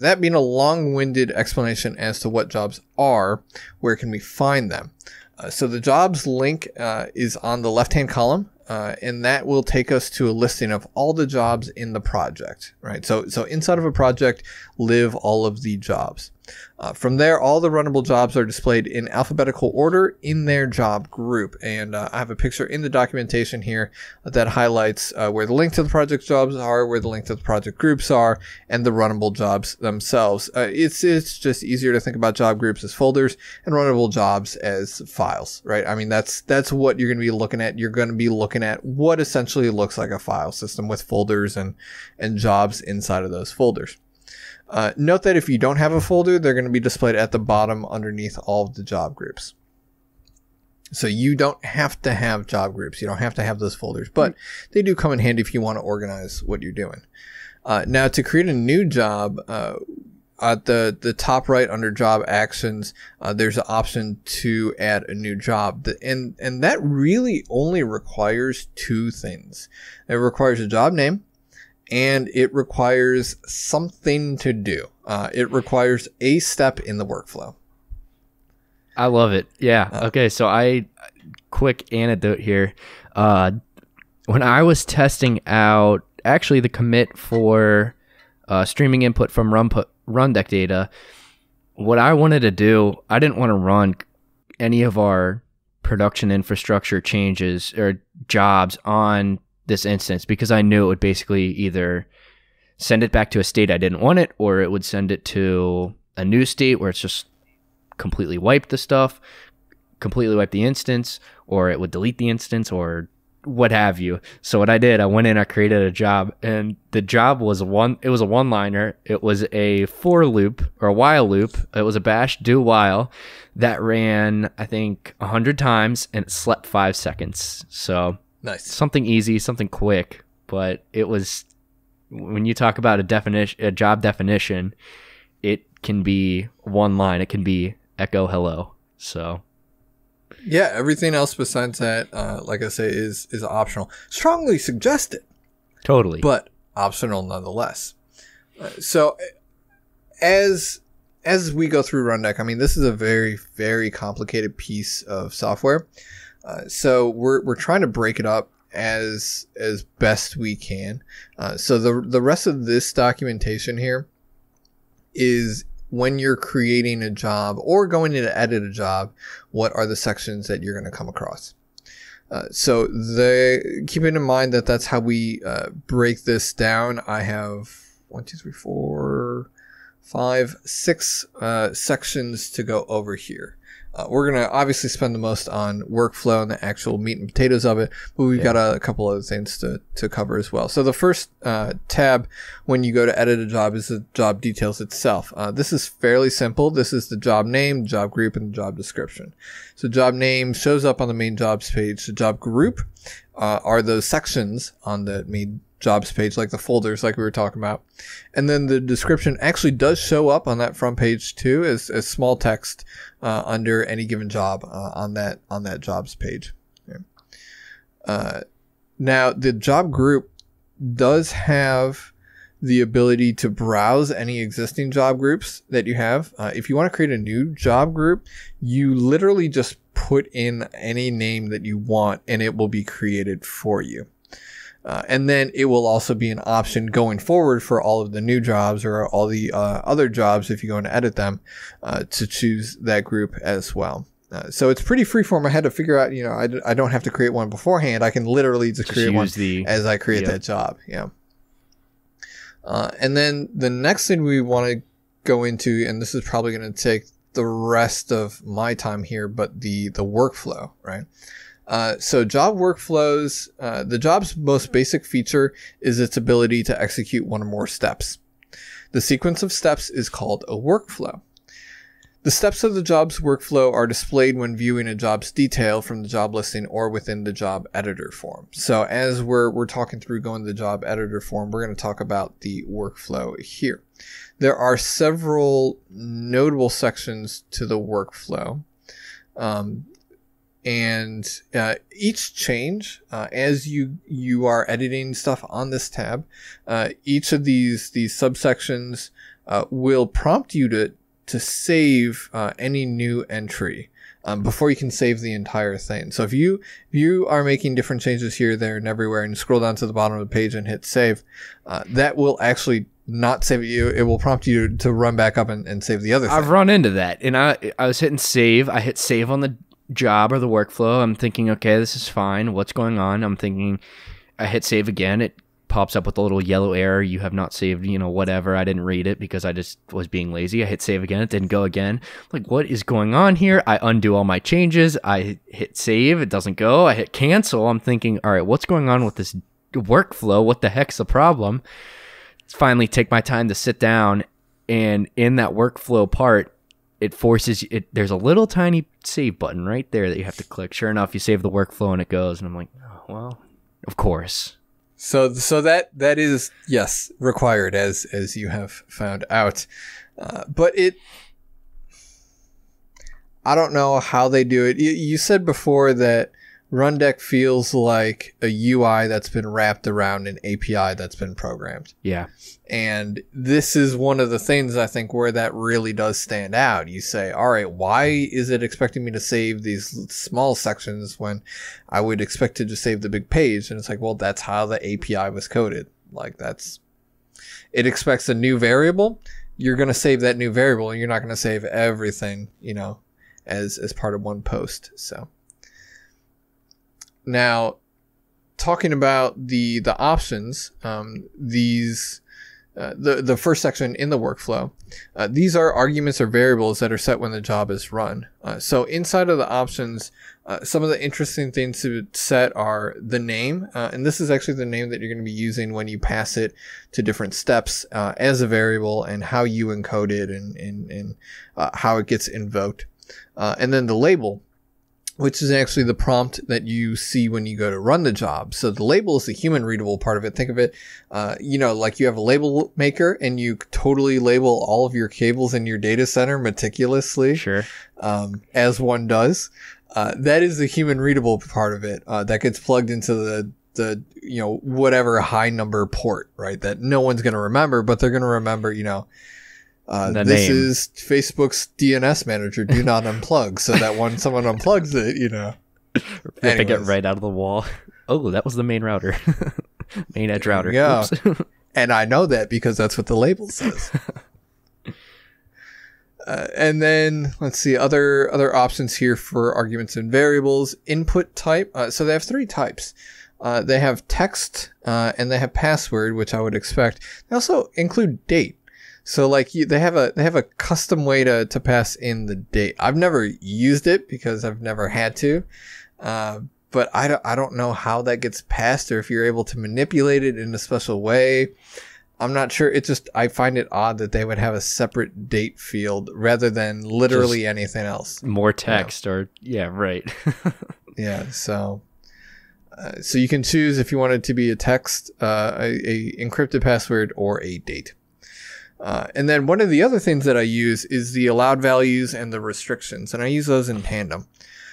[SPEAKER 1] that being a long-winded explanation as to what jobs are, where can we find them? Uh, so the jobs link uh, is on the left-hand column uh, and that will take us to a listing of all the jobs in the project, right? So, so inside of a project live all of the jobs. Uh, from there, all the runnable jobs are displayed in alphabetical order in their job group. And uh, I have a picture in the documentation here that highlights uh, where the link to the project jobs are, where the link to the project groups are, and the runnable jobs themselves. Uh, it's it's just easier to think about job groups as folders and runnable jobs as files, right? I mean, that's that's what you're going to be looking at. You're going to be looking at what essentially looks like a file system with folders and and jobs inside of those folders. Uh, note that if you don't have a folder, they're going to be displayed at the bottom underneath all of the job groups. So you don't have to have job groups. You don't have to have those folders, but they do come in handy if you want to organize what you're doing. Uh, now, to create a new job, uh, at the, the top right under job actions, uh, there's an option to add a new job. And, and that really only requires two things. It requires a job name and it requires something to do. Uh, it requires a step in the workflow.
[SPEAKER 2] I love it. Yeah.
[SPEAKER 1] Uh,
[SPEAKER 2] okay. So I, quick anecdote here. Uh, when I was testing out actually the commit for uh, streaming input from run put, Rundeck data, what I wanted to do, I didn't want to run any of our production infrastructure changes or jobs on this instance because I knew it would basically either send it back to a state I didn't want it or it would send it to a new state where it's just completely wiped the stuff, completely wiped the instance, or it would delete the instance or what have you. So what I did, I went in, I created a job, and the job was one. It was a one-liner. It was a for loop or a while loop. It was a bash do while that ran, I think, hundred times, and it slept five seconds. So
[SPEAKER 1] nice,
[SPEAKER 2] something easy, something quick. But it was when you talk about a definition, a job definition, it can be one line. It can be echo hello. So
[SPEAKER 1] yeah, everything else besides that, uh, like I say, is is optional. Strongly suggested.
[SPEAKER 2] Totally.
[SPEAKER 1] But optional nonetheless. Uh, so as as we go through Rundeck, I mean, this is a very very complicated piece of software. Uh, so we're we're trying to break it up as as best we can. Uh, so the the rest of this documentation here is when you're creating a job or going in to edit a job, what are the sections that you're going to come across? Uh, so the keeping in mind that that's how we uh, break this down. I have one, two, three, four, five, six uh, sections to go over here. Uh, we're going to obviously spend the most on workflow and the actual meat and potatoes of it, but we've yeah. got a, a, couple other things to, to cover as well. So the first uh, tab when you go to edit a job is the job details itself. Uh, this is fairly simple. This is the job name, job group, and job description. So job name shows up on the main jobs page. The job group uh, are those sections on the main jobs page, like the folders, like we were talking about. And then the description actually does show up on that front page too, as, as small text uh, under any given job uh, on that on that jobs page. Uh, now the job group does have the ability to browse any existing job groups that you have. Uh, if you want to create a new job group, you literally just put in any name that you want and it will be created for you. Uh, and then it will also be an option going forward for all of the new jobs or all the uh, other jobs if you go and edit them uh, to choose that group as well. Uh, so it's pretty freeform. I had to figure out, you know, I d- I don't have to create one beforehand. I can literally just, just create one the, as I create that job. Yeah. Uh, and then the next thing we want to go into, and this is probably going to take the rest of my time here, but the the workflow, right? Uh, so job workflows, uh, the job's most basic feature is its ability to execute one or more steps. The sequence of steps is called a workflow. The steps of the job's workflow are displayed when viewing a job's detail from the job listing or within the job editor form. So as we're, we're talking through going to the job editor form, we're going to talk about the workflow here. There are several notable sections to the workflow. Um, and uh, each change uh, as you you are editing stuff on this tab uh, each of these these subsections uh, will prompt you to to save uh, any new entry um, before you can save the entire thing. So if you if you are making different changes here there and everywhere and scroll down to the bottom of the page and hit save uh, that will actually not save you. It will prompt you to run back up and, and save the other thing.
[SPEAKER 2] I've run into that. And I I was hitting save. I hit save on the job or the workflow, I'm thinking, okay, this is fine. What's going on? I'm thinking, I hit save again. It pops up with a little yellow error. You have not saved, you know, whatever. I didn't read it because I just was being lazy. I hit save again. It didn't go again. Like, what is going on here? I undo all my changes. I hit save. It doesn't go. I hit cancel. I'm thinking, all right, what's going on with this workflow? What the heck's the problem? Finally, take my time to sit down. And in that workflow part, it forces it there's a little tiny save button right there that you have to click. Sure enough you save the workflow and it goes and i'm like oh, well of course.
[SPEAKER 1] So so that that is yes required as as you have found out. Uh, but it i don't know how they do it. You, you said before that Rundeck feels like a UI that's been wrapped around an API that's been programmed.
[SPEAKER 2] Yeah.
[SPEAKER 1] And this is one of the things I think where that really does stand out. You say, all right, why is it expecting me to save these small sections when I would expect it to just save the big page? And it's like, well, that's how the API was coded. Like that's, it expects a new variable. You're going to save that new variable and you're not going to save everything, you know, as, as part of one post. So. Now, talking about the the options, um, these uh, the the first section in the workflow, uh, these are arguments or variables that are set when the job is run. Uh, so inside of the options, uh, some of the interesting things to set are the name, uh, and this is actually the name that you're going to be using when you pass it to different steps uh, as a variable, and how you encode it, and and, and how it gets invoked, and then the label which is actually the prompt that you see when you go to run the job. So the label is the human readable part of it. Think of it, uh, you know, like you have a label maker and you totally label all of your cables in your data center meticulously.
[SPEAKER 2] Sure.
[SPEAKER 1] Um, as one does. Uh, that is the human readable part of it. Uh, that gets plugged into the, the, you know, whatever high number port, right? That no one's going to remember, but they're going to remember, you know, uh, this name. is Facebook's DNS manager. Do not unplug, so that when someone unplugs it, you know,
[SPEAKER 2] they pick it right out of the wall. Oh, that was the main router, main edge router.
[SPEAKER 1] Yeah, and I know that because that's what the label says. Uh, and then let's see other other options here for arguments and variables. Input type. Uh, so they have three types. Uh, they have text uh, and they have password, which I would expect. They also include date. So like you, they have a they have a custom way to to pass in the date. I've never used it because I've never had to, uh, but I don't I don't know how that gets passed or if you're able to manipulate it in a special way. I'm not sure. It just I find it odd that they would have a separate date field rather than literally just anything else.
[SPEAKER 2] More text you know? or yeah, right.
[SPEAKER 1] yeah. So. Uh, so you can choose if you want it to be a text, uh, a, a encrypted password, or a date. Uh, and then one of the other things that I use is the allowed values and the restrictions, and I use those in tandem.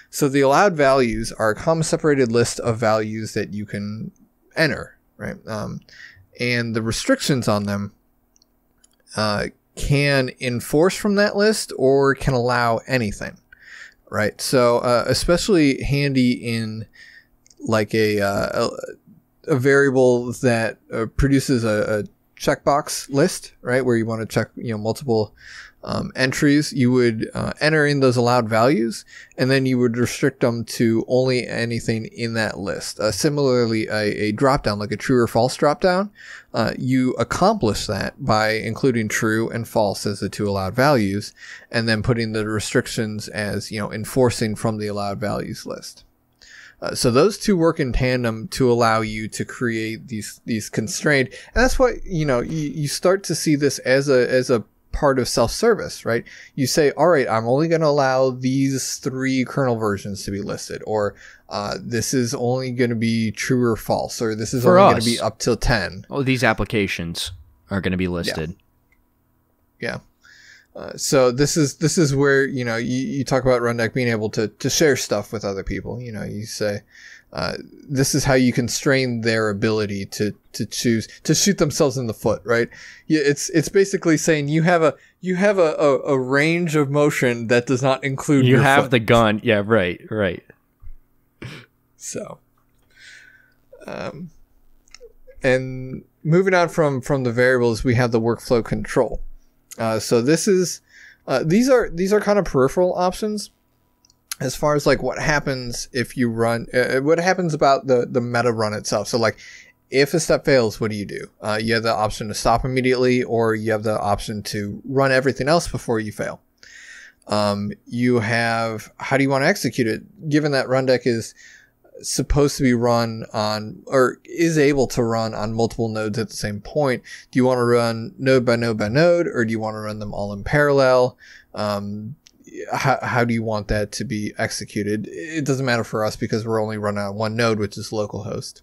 [SPEAKER 1] So the allowed values are a comma separated list of values that you can enter, right? Um, and the restrictions on them uh, can enforce from that list or can allow anything, right? So uh, especially handy in like a, uh, a, a variable that uh, produces a, a checkbox list, right, where you want to check you know multiple um, entries, you would uh, enter in those allowed values, and then you would restrict them to only anything in that list. Uh, similarly, a, a dropdown, like a true or false dropdown, uh, you accomplish that by including true and false as the two allowed values, and then putting the restrictions as you know enforcing from the allowed values list. Uh, so those two work in tandem to allow you to create these these constrained, and that's why you know you, you start to see this as a as a part of self-service, right? You say, all right, I'm only going to allow these three kernel versions to be listed, or uh, this is only going to be true or false, or this is
[SPEAKER 2] For
[SPEAKER 1] only going to be up till 10.
[SPEAKER 2] Oh, these applications are going to be listed.
[SPEAKER 1] Yeah. Uh, so this is this is where you know you, you talk about Rundeck being able to to share stuff with other people. You know, you say uh, this is how you constrain their ability to to choose to shoot themselves in the foot. Right? Yeah, it's it's basically saying you have a you have a, a, a range of motion that does not include
[SPEAKER 2] You have
[SPEAKER 1] foot.
[SPEAKER 2] the gun. Yeah, right, right.
[SPEAKER 1] So, um, and moving on from from the variables, we have the workflow control. Uh, so this is uh, these are these are kind of peripheral options as far as like what happens if you run uh, what happens about the the meta run itself. So like if a step fails, what do you do? Uh, you have the option to stop immediately, or you have the option to run everything else before you fail. Um, you have how do you want to execute it? Given that Rundeck is supposed to be run on or is able to run on multiple nodes at the same point? Do you want to run node by node by node or do you want to run them all in parallel? Um, how, how do you want that to be executed? It doesn't matter for us because we're only running on one node which is localhost.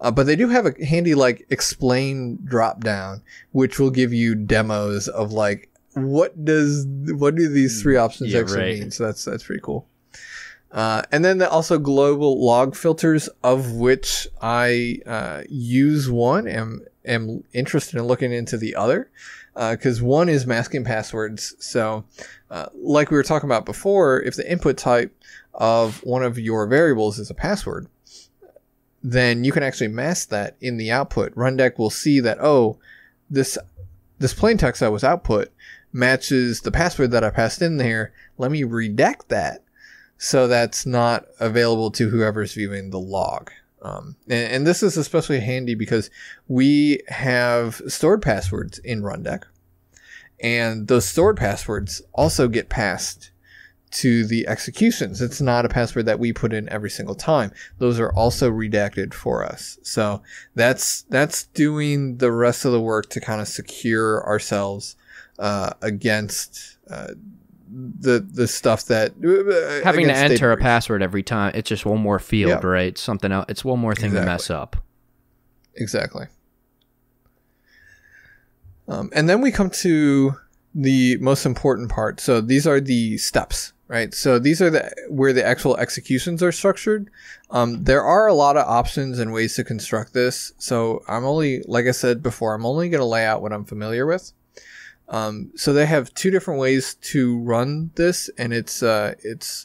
[SPEAKER 1] Uh, but they do have a handy like explain drop down which will give you demos of like what does what do these three options
[SPEAKER 2] Yeah,
[SPEAKER 1] actually
[SPEAKER 2] right.
[SPEAKER 1] mean? So that's that's pretty cool uh, and then the, also global log filters, of which I uh, use one, am am interested in looking into the other, because one is masking passwords. So, uh, like we were talking about before, if the input type of one of your variables is a password, then you can actually mask that in the output. Rundeck will see that oh, this this plain text that was output matches the password that I passed in there. Let me redact that so that's not available to whoever's viewing the log. Um, and, and this is especially handy because we have stored passwords in Rundeck, and those stored passwords also get passed to the executions. It's not a password that we put in every single time. Those are also redacted for us. So that's that's doing the rest of the work to kind of secure ourselves uh, against uh, the the stuff that uh,
[SPEAKER 2] Having to enter a password every time, it's just one more field,
[SPEAKER 1] Yeah.
[SPEAKER 2] right? Something else. It's one more thing to mess up.
[SPEAKER 1] Exactly. Um, and then we come to the most important part. So these are the steps, right? So these are the where the actual executions are structured. Um, there are a lot of options and ways to construct this. So I'm only, like I said before, I'm only going to lay out what I'm familiar with. Um, so they have two different ways to run this, and it's uh, it's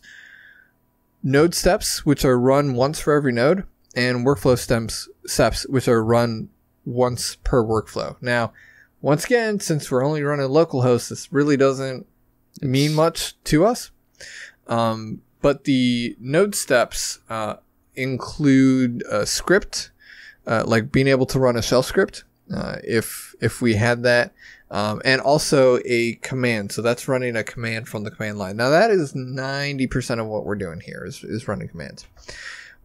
[SPEAKER 1] node steps, which are run once for every node, and workflow steps, steps, which are run once per workflow. Now, once again, since we're only running localhost, this really doesn't mean much to us. Um, but the node steps uh, include a script, uh, like being able to run a shell script, uh, if if we had that, um, and also a command. So that's running a command from the command line. Now that is ninety percent of what we're doing here is is running commands.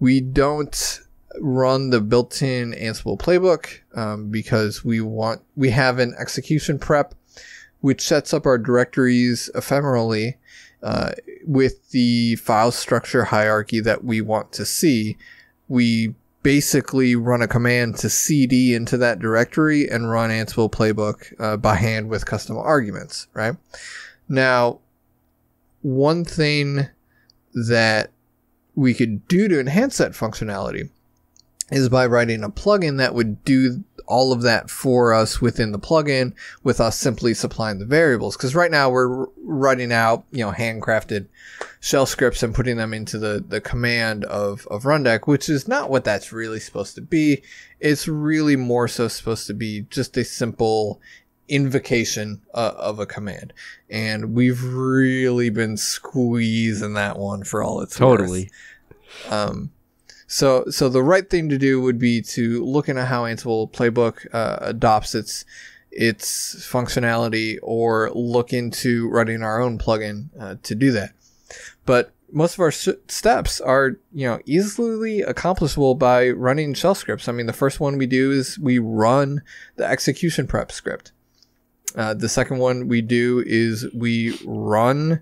[SPEAKER 1] We don't run the built-in Ansible playbook um, because we want we have an execution prep which sets up our directories ephemerally uh, with the file structure hierarchy that we want to see. We basically run a command to cd into that directory and run Ansible playbook uh, by hand with custom arguments. Right now, one thing that we could do to enhance that functionality is by writing a plugin that would do all of that for us within the plugin with us simply supplying the variables. Because right now we're writing out, you know, handcrafted shell scripts and putting them into the, the command of, of Rundeck, which is not what that's really supposed to be. It's really more so supposed to be just a simple invocation uh, of a command. And we've really been squeezing that one for all it's worth.
[SPEAKER 2] Totally.
[SPEAKER 1] Um, so, so the right thing to do would be to look into how Ansible Playbook uh, adopts its its functionality, or look into writing our own plugin uh, to do that. But most of our steps are you know easily accomplishable by running shell scripts. I mean, the first one we do is we run the execution prep script. Uh, the second one we do is we run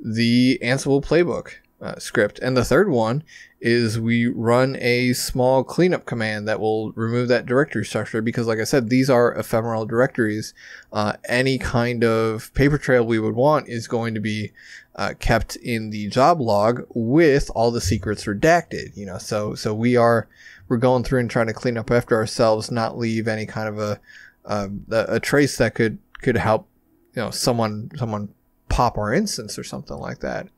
[SPEAKER 1] the Ansible playbook uh, script, and the third one is we run a small cleanup command that will remove that directory structure because, like I said, these are ephemeral directories. Uh, any kind of paper trail we would want is going to be uh, kept in the job log with all the secrets redacted. You know, so so we are we're going through and trying to clean up after ourselves, not leave any kind of a um, a, a trace that could could help you know someone someone pop our instance or something like that.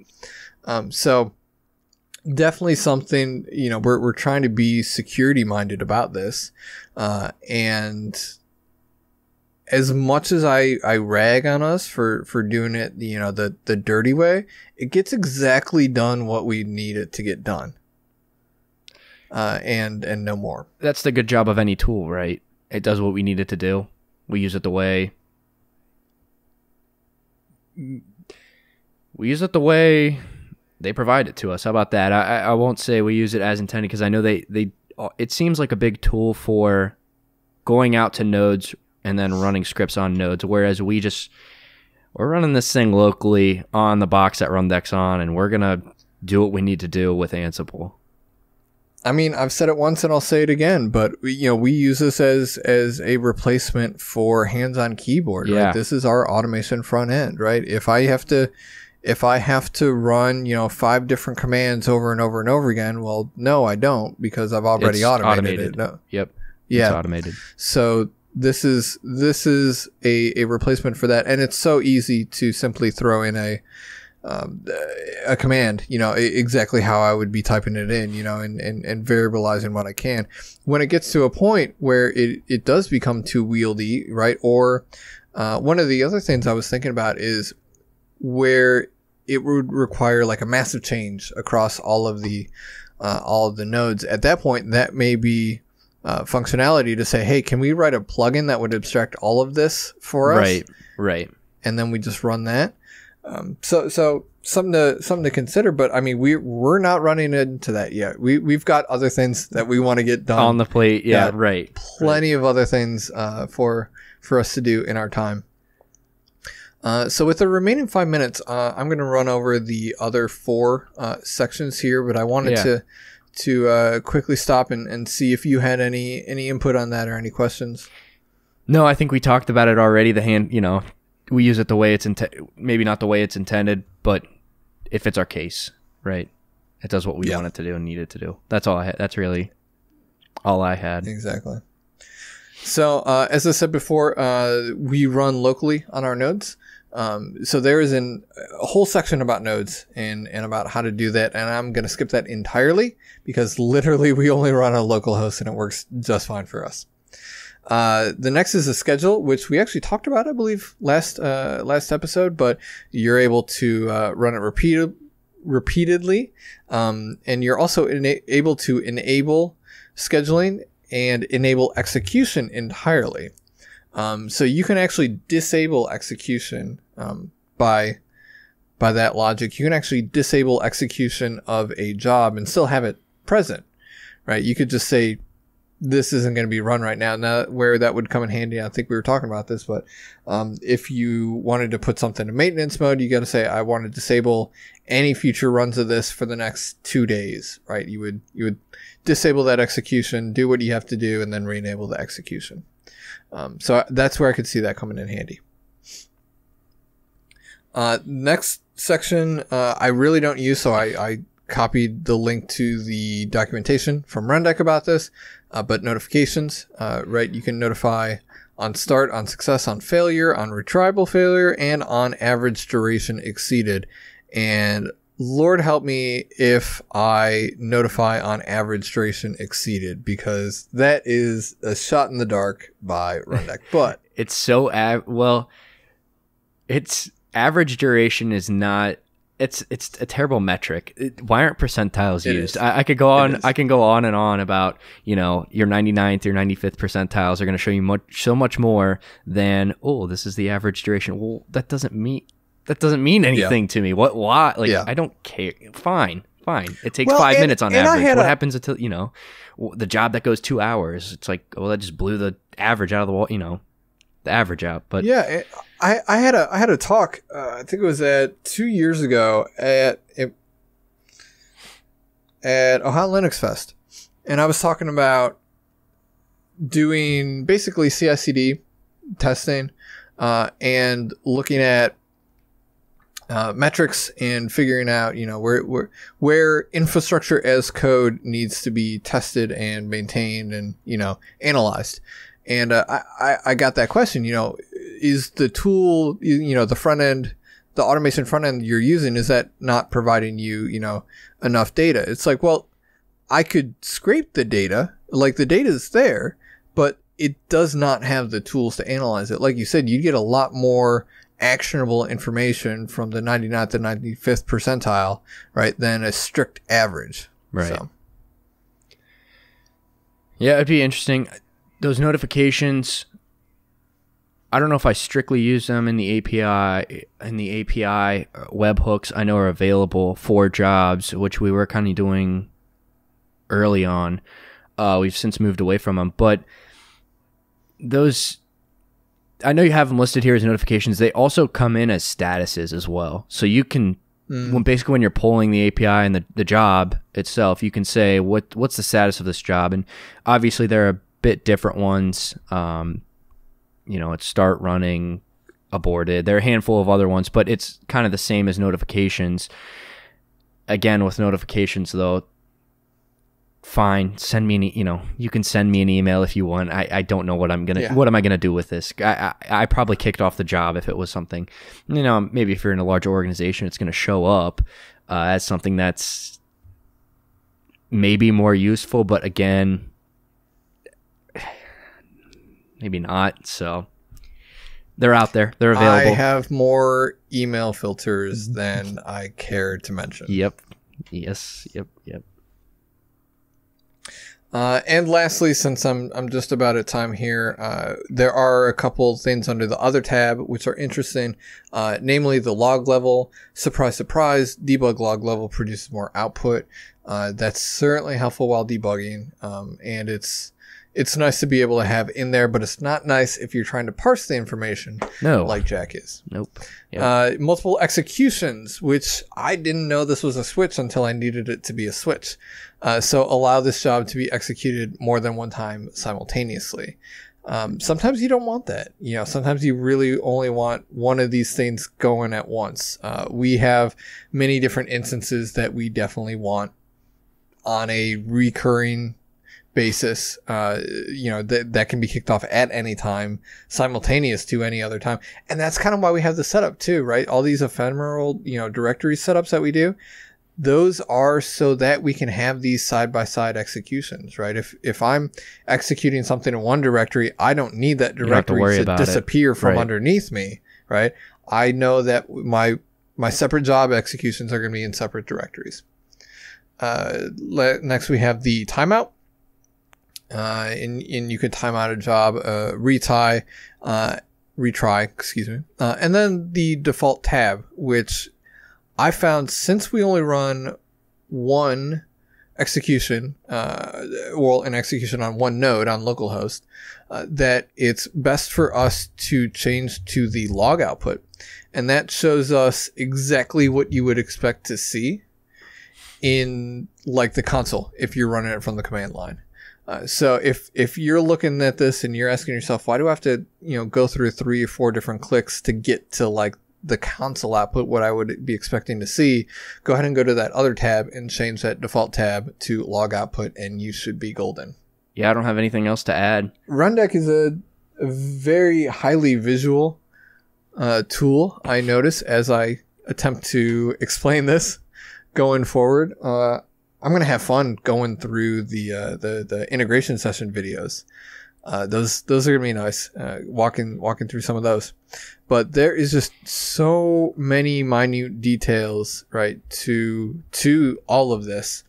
[SPEAKER 1] Um, so definitely something you know we're, we're trying to be security minded about this uh, and as much as I, I rag on us for, for doing it, you know, the, the dirty way, it gets exactly done what we need it to get done. Uh, and, and no more.
[SPEAKER 2] That's the good job of any tool, right? It does what we need it to do. We use it the way we use it the way they provide it to us. How about that? I, I won't say we use it as intended because I know they, they, uh, it seems like a big tool for going out to nodes and then running scripts on nodes, whereas we just, we're running this thing locally on the box that Rundeck's on, and we're going to do what we need to do with Ansible.
[SPEAKER 1] I mean, I've said it once and I'll say it again, but you know, we use this as as a replacement for hands-on keyboard.
[SPEAKER 2] Yeah.
[SPEAKER 1] Right? This is our automation front end, right? If I have to, if I have to run, you know, five different commands over and over and over again, well, no, I don't because I've already
[SPEAKER 2] It's
[SPEAKER 1] automated,
[SPEAKER 2] automated.
[SPEAKER 1] it. No.
[SPEAKER 2] Yep.
[SPEAKER 1] Yeah.
[SPEAKER 2] It's automated.
[SPEAKER 1] So this is this is a, a replacement for that, and it's so easy to simply throw in a um, a command, you know, exactly how I would be typing it in, you know, and, and, and variabilizing what I can. When it gets to a point where it, it does become too wieldy, right? Or uh, one of the other things I was thinking about is where it would require like a massive change across all of the uh, all of the nodes. At that point, that may be uh, functionality to say, hey, can we write a plugin that would abstract all of this for us?
[SPEAKER 2] Right. Right.
[SPEAKER 1] and then we just run that. Um, so so something to something to consider. But I mean, we we're not running into that yet. We we've got other things that we want to get done.
[SPEAKER 2] On the plate. Yeah. Right.
[SPEAKER 1] Plenty of other things uh, for for us to do in our time. Uh, so with the remaining five minutes, uh, I'm going to run over the other four uh, sections here, but I wanted
[SPEAKER 2] Yeah.
[SPEAKER 1] to to uh, quickly stop and, and see if you had any any input on that or any questions.
[SPEAKER 2] No, I think we talked about it already. The hand, you know, we use it the way it's intended. Maybe not the way it's intended, but it fits our case, right? It does what we
[SPEAKER 1] Yeah.
[SPEAKER 2] want it to do and need it to do. That's all I had. That's really all I had.
[SPEAKER 1] Exactly. So, uh, as I said before, uh, we run locally on our nodes. Um, so there is an, a whole section about nodes and, and about how to do that. And I'm going to skip that entirely because literally we only run on a local host and it works just fine for us. Uh, the next is a schedule, which we actually talked about, I believe, last uh, last episode. But you're able to uh, run it repeated, repeatedly, um, and you're also able to enable scheduling and enable execution entirely. Um, so you can actually disable execution um, by by that logic. You can actually disable execution of a job and still have it present, right? You could just say this isn't going to be run right now. Now, where that would come in handy, I think we were talking about this, but um, if you wanted to put something in maintenance mode, you got to say, I want to disable any future runs of this for the next two days, right? You would you would disable that execution, do what you have to do, and then re-enable the execution. Um, so that's where I could see that coming in handy. Uh, next section, uh, I really don't use, so I, I copied the link to the documentation from Rundeck about this. Uh, but notifications, uh, right? You can notify on start, on success, on failure, on retrieval failure, and on average duration exceeded. And Lord help me if I notify on average duration exceeded because that is a shot in the dark by Rundeck. But
[SPEAKER 2] It's so av- well. It's average duration is not. It's it's a terrible metric. It- why aren't percentiles
[SPEAKER 1] It
[SPEAKER 2] used? I, I could go on. I can go on and on about you know your 99th, your 95th percentiles are going to show you much so much more than oh this is the average duration. Well, that doesn't mean that doesn't mean anything to me. What? Why? Like
[SPEAKER 1] Yeah.
[SPEAKER 2] I don't care. Fine, fine. It takes
[SPEAKER 1] Well,
[SPEAKER 2] five
[SPEAKER 1] and-
[SPEAKER 2] minutes on average. What
[SPEAKER 1] a-
[SPEAKER 2] happens until you know the job that goes two hours? It's like well, that just blew the average out of the wall. You know, the average out. But
[SPEAKER 1] Yeah, it- I, I had a I had a talk. Uh, I think it was at two years ago at at Ohio Linux Fest, and I was talking about doing basically CI/CD testing uh, and looking at uh, metrics and figuring out you know where where where infrastructure as code needs to be tested and maintained and you know analyzed. And uh, I I got that question. You know, is the tool you, know the front end, the automation front end you're using is that not providing you you know enough data? It's like well, I could scrape the data, like the data is there, but it does not have the tools to analyze it. Like you said, you'd get a lot more actionable information from the 99th to 95th percentile, right, than a strict average.
[SPEAKER 2] Right.
[SPEAKER 1] So,
[SPEAKER 2] Yeah, it'd be interesting. Those notifications. I don't know if I strictly use them in the API. In the API uh, webhooks, I know are available for jobs, which we were kind of doing early on. Uh, we've since moved away from them, but those. I know you have them listed here as notifications. They also come in as statuses as well, so you can
[SPEAKER 1] mm,
[SPEAKER 2] when basically when you're pulling the API and the, the job itself, you can say what what's the status of this job, and obviously there are a bit different ones. Um, you know, it's start running, aborted. There are a handful of other ones, but it's kind of the same as notifications. Again, with notifications though, fine. Send me an you know you can send me an email if you want. I, I don't know what I'm gonna
[SPEAKER 1] Yeah.
[SPEAKER 2] what am I gonna do with this. I, I I probably kicked off the job if it was something you know maybe if you're in a larger organization it's gonna show up uh, as something that's maybe more useful, but again maybe not. So they're out there. They're available.
[SPEAKER 1] I have more email filters than I care to mention.
[SPEAKER 2] Yep. Yes. Yep. Yep.
[SPEAKER 1] Uh, and lastly, since I'm I'm just about at time here, uh, there are a couple things under the other tab which are interesting, uh, namely the log level. Surprise, surprise! Debug log level produces more output. Uh, that's certainly helpful while debugging, um, and it's it's nice to be able to have in there. But it's not nice if you're trying to parse the information
[SPEAKER 2] No.
[SPEAKER 1] like Jack is.
[SPEAKER 2] nope. Yep.
[SPEAKER 1] Uh, multiple executions, which I didn't know this was a switch until I needed it to be a switch. Uh, so allow this job to be executed more than one time simultaneously. Um, sometimes you don't want that. You know, sometimes you really only want one of these things going at once. Uh, we have many different instances that we definitely want on a recurring basis. Uh, you know, that that can be kicked off at any time, simultaneous to any other time and that's kind of why we have the setup too, right? All these ephemeral, you know, directory setups that we do, those are so that we can have these side by side executions, right? If if I'm executing something in one directory, I don't need that
[SPEAKER 2] don't to
[SPEAKER 1] directory to,
[SPEAKER 2] about it.
[SPEAKER 1] disappear from
[SPEAKER 2] Right.
[SPEAKER 1] underneath me, right? I know that my my separate job executions are going to be in separate directories. Uh, le- next, we have the timeout. Uh, and, and you can time out a job, uh, retie, uh, retry, excuse me. Uh, and then the default tab, which I found since we only run one execution, uh, well, an execution on one node on localhost, uh, that it's best for us to change to the log output. And that shows us exactly what you would expect to see in like the console if you're running it from the command line. Uh, so if if you're looking at this and you're asking yourself, why do I have to you know go through three or four different clicks to get to like the console output, what I would be expecting to see, go ahead and go to that other tab and change that default tab to log output, and you should be golden.
[SPEAKER 2] yeah, I don't have anything else to add.
[SPEAKER 1] Rundeck is a, a very highly visual uh, tool. I notice as I attempt to explain this going forward. Uh, I'm gonna have fun going through the uh, the the integration session videos. Uh, those those are gonna be nice. Uh, walking walking through some of those, but there is just so many minute details, right? To to all of this,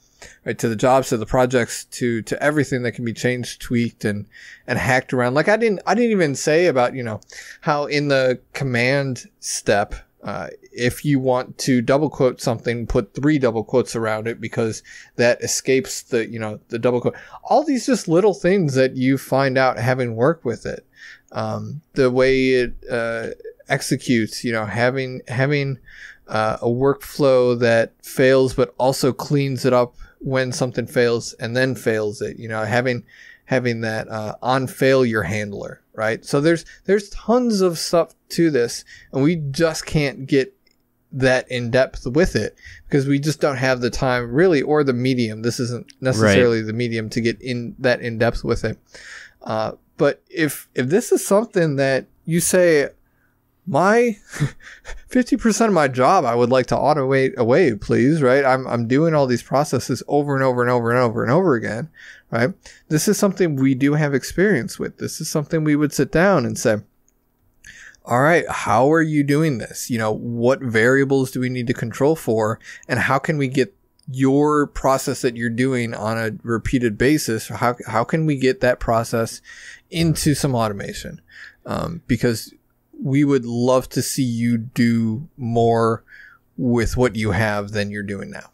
[SPEAKER 1] right? To the jobs, to the projects, to to everything that can be changed, tweaked, and and hacked around. Like I didn't I didn't even say about you know how in the command step Uh, if you want to double quote something, put three double quotes around it because that escapes the you know the double quote. All these just little things that you find out having worked with it. Um, the way it uh, executes, you know, having having uh, a workflow that fails but also cleans it up when something fails and then fails it. You know, having having that uh, on failure handler, right? So there's there's tons of stuff to this, and we just can't get that in depth with it because we just don't have the time really or the medium. This isn't necessarily right. the medium to get in that in depth with it. Uh, but if if this is something that you say my 50% of my job I would like to automate away, please, right? I'm, I'm doing all these processes over and over and over and over and over again, right? This is something we do have experience with. This is something we would sit down and say, all right, how are you doing this? You know, what variables do we need to control for? And how can we get your process that you're doing on a repeated basis? How, how can we get that process into some automation? Um, because we would love to see you do more with what you have than you're doing now.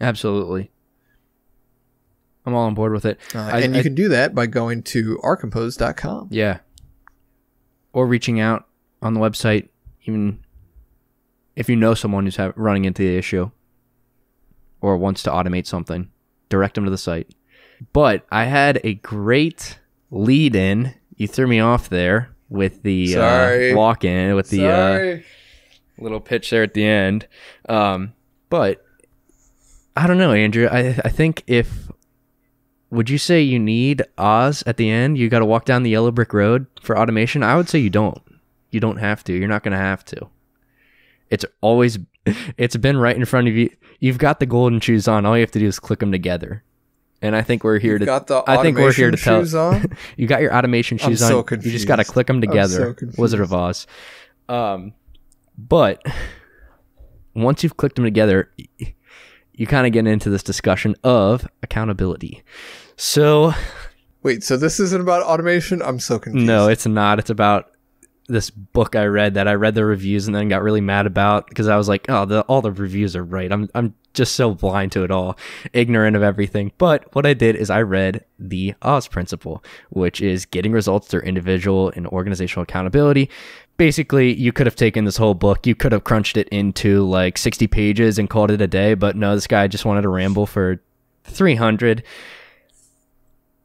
[SPEAKER 2] Absolutely. I'm all on board with it.
[SPEAKER 1] Uh, I, and you I, can do that by going to ourcompose.com.
[SPEAKER 2] Yeah. Or reaching out on the website, even if you know someone who's have, running into the issue or wants to automate something, direct them to the site. But I had a great lead in. You threw me off there with the uh, walk in with the uh, little pitch there at the end. Um, but I don't know, Andrew. I I think if would you say you need Oz at the end? You got to walk down the yellow brick road for automation. I would say you don't. You don't have to. You're not going to have to. It's always it's been right in front of you. You've got the golden shoes on. All you have to do is click them together and I think we're here You've to. Got the I think we're here to tell. you got your automation shoes I'm on. So confused. You just got to click them together. So Wizard of Oz. Um, but once you've clicked them together, you kind of get into this discussion of accountability. So,
[SPEAKER 1] wait. So this isn't about automation. I'm so confused.
[SPEAKER 2] No, it's not. It's about this book I read that I read the reviews and then got really mad about because I was like, oh, the, all the reviews are right. I'm I'm just so blind to it all, ignorant of everything. But what I did is I read the Oz principle, which is getting results through individual and organizational accountability. Basically, you could have taken this whole book, you could have crunched it into like 60 pages and called it a day, but no, this guy just wanted to ramble for 300.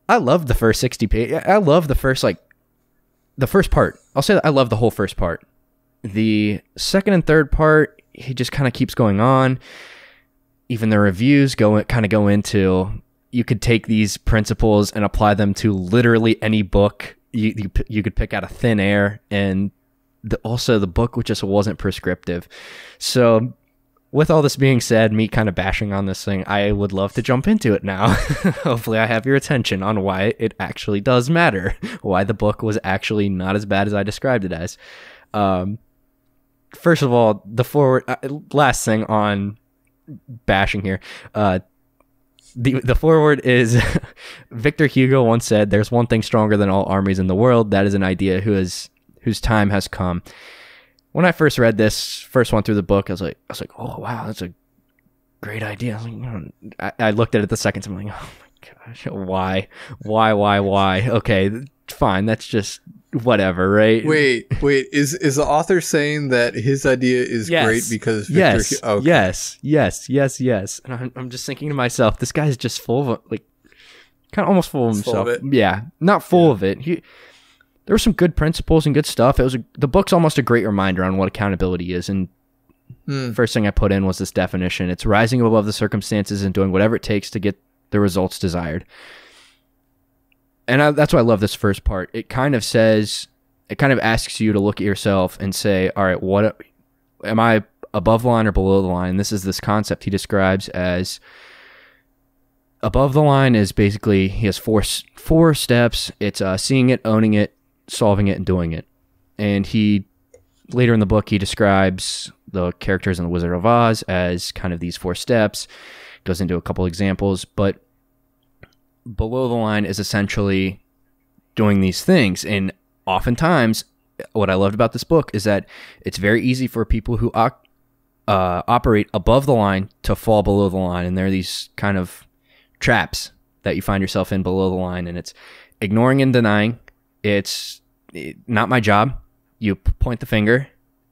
[SPEAKER 2] I love the first 60 page. I love the first like the first part. I'll say that I love the whole first part. The second and third part, he just kind of keeps going on. Even the reviews go kind of go into you could take these principles and apply them to literally any book you you, you could pick out of thin air and the, also the book just wasn't prescriptive. So with all this being said, me kind of bashing on this thing, I would love to jump into it now. Hopefully, I have your attention on why it actually does matter, why the book was actually not as bad as I described it as. Um, first of all, the forward, uh, last thing on bashing here. Uh, the the forward is Victor Hugo once said, "There's one thing stronger than all armies in the world. That is an idea who is whose time has come." when I first read this, first one through the book, I was like, I was like, oh wow, that's a great idea. I, like, I, I looked at it the second time, I'm like, oh my gosh, why, why, why, why? Okay, fine, that's just whatever, right?
[SPEAKER 1] Wait, wait, is is the author saying that his idea is yes. great because Victor
[SPEAKER 2] yes, okay. yes, yes, yes, yes, and I'm, I'm just thinking to myself, this guy's just full of like, kind of almost full of himself. Full of yeah, not full yeah. of it. He there were some good principles and good stuff. It was a, the book's almost a great reminder on what accountability is. And mm. first thing I put in was this definition: it's rising above the circumstances and doing whatever it takes to get the results desired. And I, that's why I love this first part. It kind of says, it kind of asks you to look at yourself and say, all right, what am I above the line or below the line? This is this concept he describes as above the line is basically he has four four steps. It's uh, seeing it, owning it, solving it and doing it. And he later in the book he describes the characters in the Wizard of Oz as kind of these four steps. Goes into a couple examples, but below the line is essentially doing these things and oftentimes what I loved about this book is that it's very easy for people who uh, operate above the line to fall below the line, and there are these kind of traps that you find yourself in below the line, and it's ignoring and denying. It's not my job. You point the finger,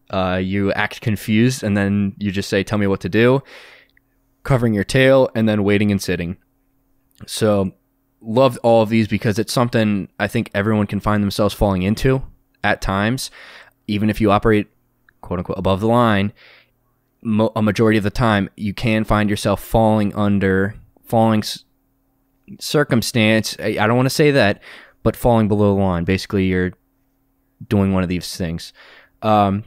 [SPEAKER 2] uh, you act confused, and then you just say, "Tell me what to do." Covering your tail and then waiting and sitting. So, loved all of these because it's something I think everyone can find themselves falling into at times, even if you operate quote unquote above the line. Mo- a majority of the time, you can find yourself falling under falling circumstance. I, I don't want to say that, but falling below the line. Basically, you're doing one of these things. Um,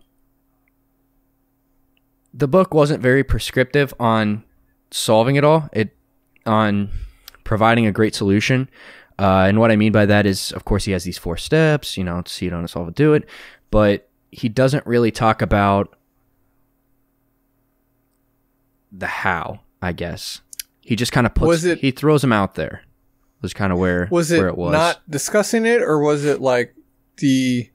[SPEAKER 2] the book wasn't very prescriptive on solving it all. It on providing a great solution. Uh, and what I mean by that is, of course, he has these four steps. You know, see it on solve it, do it. But he doesn't really talk about the how. I guess he just kind of puts.
[SPEAKER 1] Was it-
[SPEAKER 2] he throws them out there. Was kind of where
[SPEAKER 1] Was it,
[SPEAKER 2] where it was.
[SPEAKER 1] not discussing it, or was it like the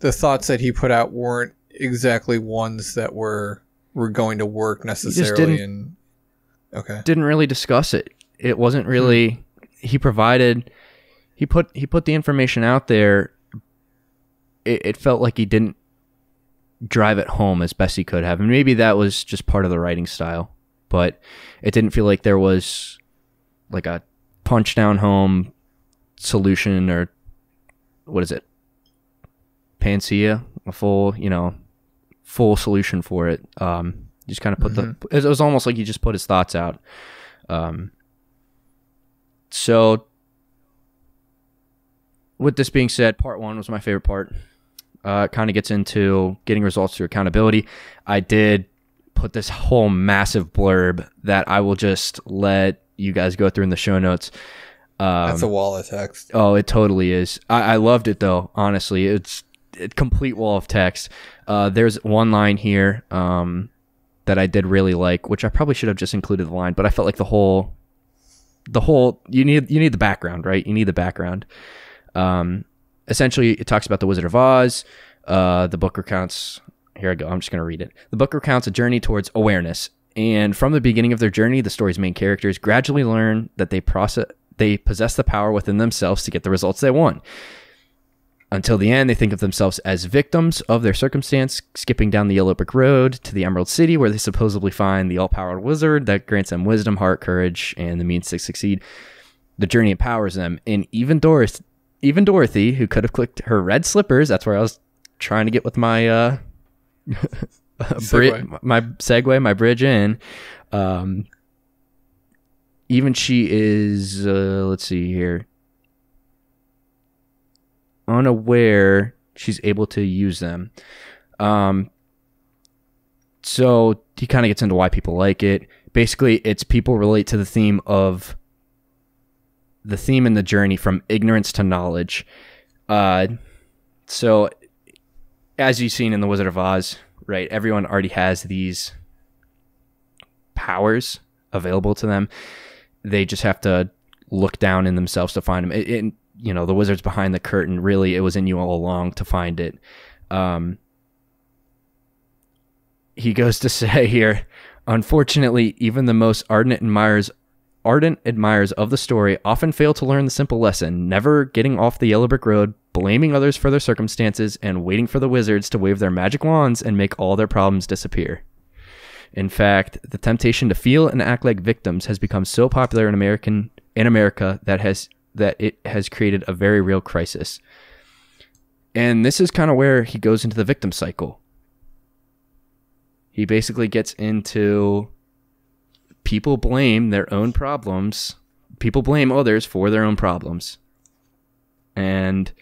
[SPEAKER 1] the thoughts that he put out weren't exactly ones that were were going to work necessarily? And okay,
[SPEAKER 2] didn't really discuss it. It wasn't really hmm. he provided he put he put the information out there. It, it felt like he didn't drive it home as best he could have, and maybe that was just part of the writing style. But it didn't feel like there was like a punch down home solution or what is it? Panacea a full you know full solution for it. Um just kind of put the it was almost like he just put his thoughts out. Um so with this being said part one was my favorite part. Uh kind of gets into getting results through accountability. I did put this whole massive blurb that i will just let you guys go through in the show notes um,
[SPEAKER 1] that's a wall of text.
[SPEAKER 2] Oh, it totally is. I, I loved it though. Honestly, it's a complete wall of text. Uh, there's one line here um, that I did really like, which I probably should have just included the line, but I felt like the whole, the whole you need you need the background, right? You need the background. Um, essentially, it talks about the Wizard of Oz. Uh, the book recounts. Here I go. I'm just going to read it. The book recounts a journey towards awareness, and from the beginning of their journey, the story's main characters gradually learn that they process they possess the power within themselves to get the results they want. Until the end, they think of themselves as victims of their circumstance, skipping down the yellow brick road to the Emerald City, where they supposedly find the all powered wizard that grants them wisdom, heart, courage, and the means to succeed. The journey empowers them, and even Doris, even Dorothy, who could have clicked her red slippers, that's where I was trying to get with my uh, bri- my segue, my bridge in. Um, even she is uh, let's see here. Unaware she's able to use them. Um so he kind of gets into why people like it. Basically it's people relate to the theme of the theme and the journey from ignorance to knowledge. Uh so as you've seen in the wizard of oz right everyone already has these powers available to them they just have to look down in themselves to find them. It, you know, the wizard's behind the curtain. Really, it was in you all along to find it. Um, he goes to say here, unfortunately, even the most ardent admirers, ardent admirers of the story often fail to learn the simple lesson: never getting off the yellow brick road, blaming others for their circumstances, and waiting for the wizards to wave their magic wands and make all their problems disappear. In fact, the temptation to feel and act like victims has become so popular in American in America that has that it has created a very real crisis. And this is kind of where he goes into the victim cycle. He basically gets into people blame their own problems. People blame others for their own problems. And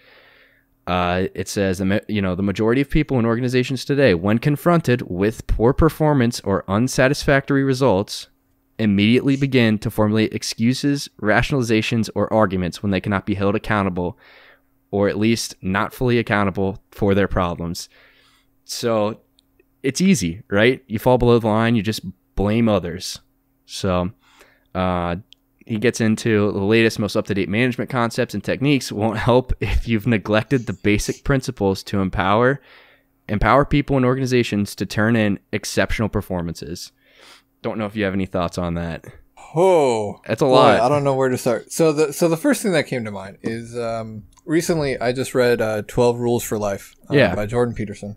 [SPEAKER 2] uh, it says, you know, the majority of people in organizations today, when confronted with poor performance or unsatisfactory results, immediately begin to formulate excuses, rationalizations, or arguments when they cannot be held accountable, or at least not fully accountable for their problems. So it's easy, right? You fall below the line, you just blame others. So uh, he gets into the latest, most up to date management concepts and techniques won't help if you've neglected the basic principles to empower empower people and organizations to turn in exceptional performances. Don't know if you have any thoughts on that.
[SPEAKER 1] Oh,
[SPEAKER 2] That's a lot.
[SPEAKER 1] I don't know where to start. So the so the first thing that came to mind is um, recently I just read uh, Twelve Rules for Life uh,
[SPEAKER 2] Yeah.
[SPEAKER 1] by Jordan Peterson,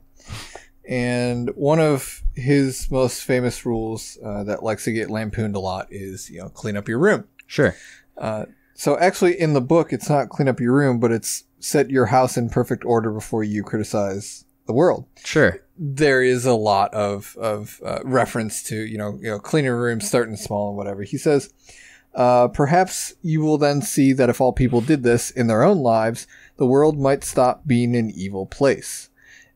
[SPEAKER 1] and one of his most famous rules uh, that likes to get lampooned a lot is you know clean up your room.
[SPEAKER 2] Sure.
[SPEAKER 1] Uh, so actually, in the book, it's not clean up your room, but it's set your house in perfect order before you criticize the world.
[SPEAKER 2] Sure.
[SPEAKER 1] There is a lot of of uh, reference to you know you know clean your room, starting small and whatever. He says, uh, perhaps you will then see that if all people did this in their own lives, the world might stop being an evil place.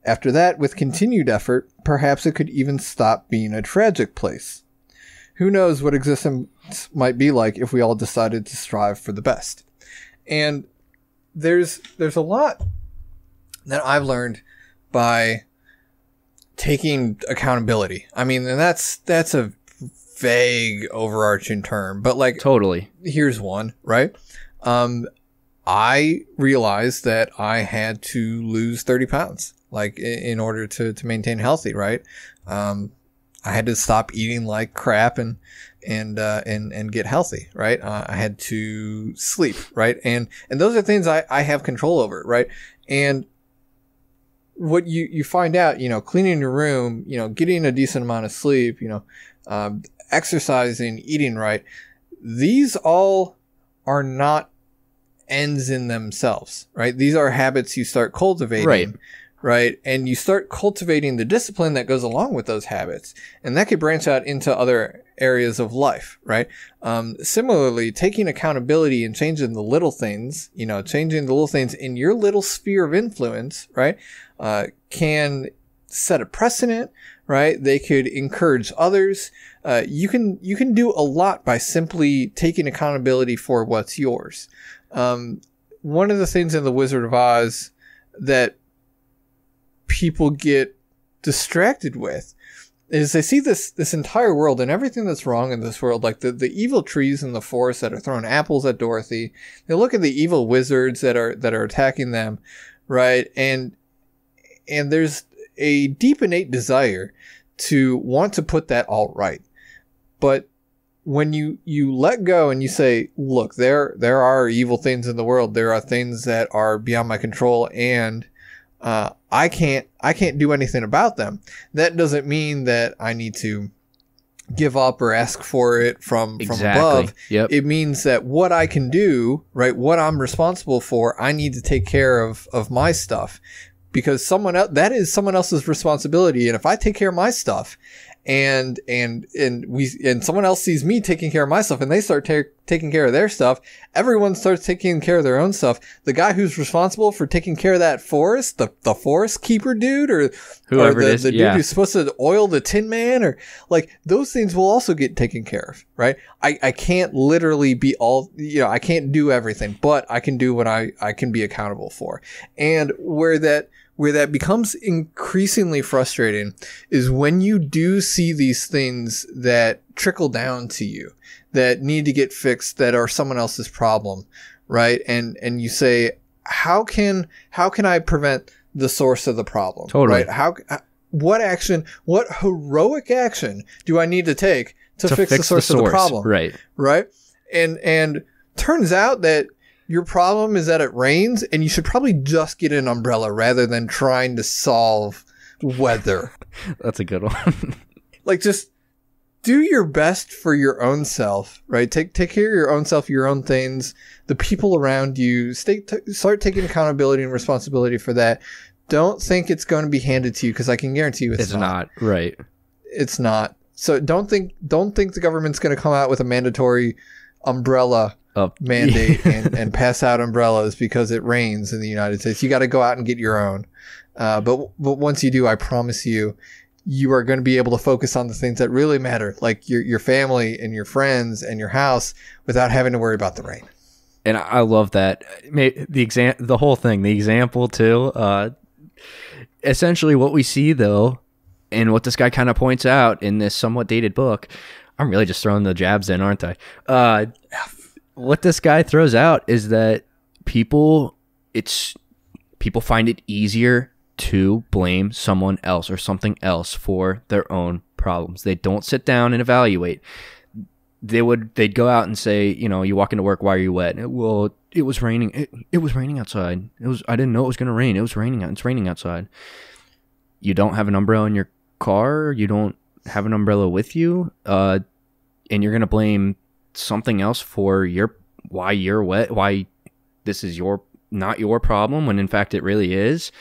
[SPEAKER 1] After that, with continued effort, perhaps it could even stop being a tragic place. Who knows what existence might be like if we all decided to strive for the best. And there's there's a lot that I've learned by taking accountability. I mean, and that's that's a vague overarching term, but like
[SPEAKER 2] Totally.
[SPEAKER 1] here's one, right? Um, I realized that I had to lose 30 pounds, like in order to, to maintain healthy, right? Um, I had to stop eating like crap and, and, uh, and, and get healthy, right? Uh, I had to sleep, right? And, and those are things I, I have control over, right? And what you, you find out, you know, cleaning your room, you know, getting a decent amount of sleep, you know, um, exercising, eating right, these all are not ends in themselves, right? These are habits you start cultivating,
[SPEAKER 2] Right.
[SPEAKER 1] Right? And you start cultivating the discipline that goes along with those habits. And that could branch out into other areas of life, right? Um, similarly, taking accountability and changing the little things, you know, changing the little things in your little sphere of influence, right? Uh, can set a precedent, right? They could encourage others. Uh, you can you can do a lot by simply taking accountability for what's yours. Um, one of the things in the Wizard of Oz that people get distracted with is they see this this entire world and everything that's wrong in this world, like the, the evil trees in the forest that are throwing apples at Dorothy. They look at the evil wizards that are that are attacking them, right? And and there's a deep innate desire to want to put that all right. But when you you let go and you say, look, there there are evil things in the world. There are things that are beyond my control and uh, I can't I can't do anything about them. That doesn't mean that I need to give up or ask for it from from above.
[SPEAKER 2] Yep.
[SPEAKER 1] It means that what I can do, right, what I'm responsible for, I need to take care of of my stuff because someone else that is someone else's responsibility and if I take care of my stuff and and and we and someone else sees me taking care of my stuff and they start ta- taking care of their stuff everyone starts taking care of their own stuff. The guy who's responsible for taking care of that forest the the forest keeper dude or
[SPEAKER 2] Whoever
[SPEAKER 1] or
[SPEAKER 2] it
[SPEAKER 1] the,
[SPEAKER 2] is,
[SPEAKER 1] the dude
[SPEAKER 2] yeah.
[SPEAKER 1] who's supposed to oil the tin man or like those things will also get taken care of right? I i can't literally be all you know i can't do everything but i can do what i i can be accountable for. And where that where that becomes increasingly frustrating is when you do see these things that trickle down to you that need to get fixed that are someone else's problem right and and you say how can how can i prevent the source of the problem
[SPEAKER 2] Totally.
[SPEAKER 1] right how what action what heroic action do i need to take to, fix, the source of the problem
[SPEAKER 2] Right.
[SPEAKER 1] right? And and turns out that your problem is that it rains, and you should probably just get an umbrella rather than trying to solve weather.
[SPEAKER 2] That's a good one.
[SPEAKER 1] like just do your best for your own self, right? Take take care of your own self, your own things, the people around you. Stay, t- start taking accountability and responsibility for that. Don't think it's going to be handed to you because I can guarantee you it's,
[SPEAKER 2] it's not. Right.
[SPEAKER 1] It's not. So don't think don't think the government's going to come out with a mandatory umbrella Mandate and, and pass out umbrellas because it rains in the United States. You got to go out and get your own. Uh, but but once you do, I promise you, you are going to be able to focus on the things that really matter, like your your family and your friends and your house, without having to worry about the rain.
[SPEAKER 2] and I I love that. The exam, the whole thing, the example too. Uh, essentially, what we see though, and what this guy kind of points out in this somewhat dated book. I'm really just throwing the jabs in, aren't I? Uh, what this guy throws out is that people it's people find it easier to blame someone else or something else for their own problems. They don't sit down and evaluate. They would they'd go out and say, you know, you walk into work, why are you wet? Well, it was raining. It, it was raining outside. It was I didn't know it was going to rain. It was raining. It's raining outside. You don't have an umbrella in your car. You don't have an umbrella with you. Uh, and you're going to blame something else for your why you're wet, why this is your not your problem when in fact it really is.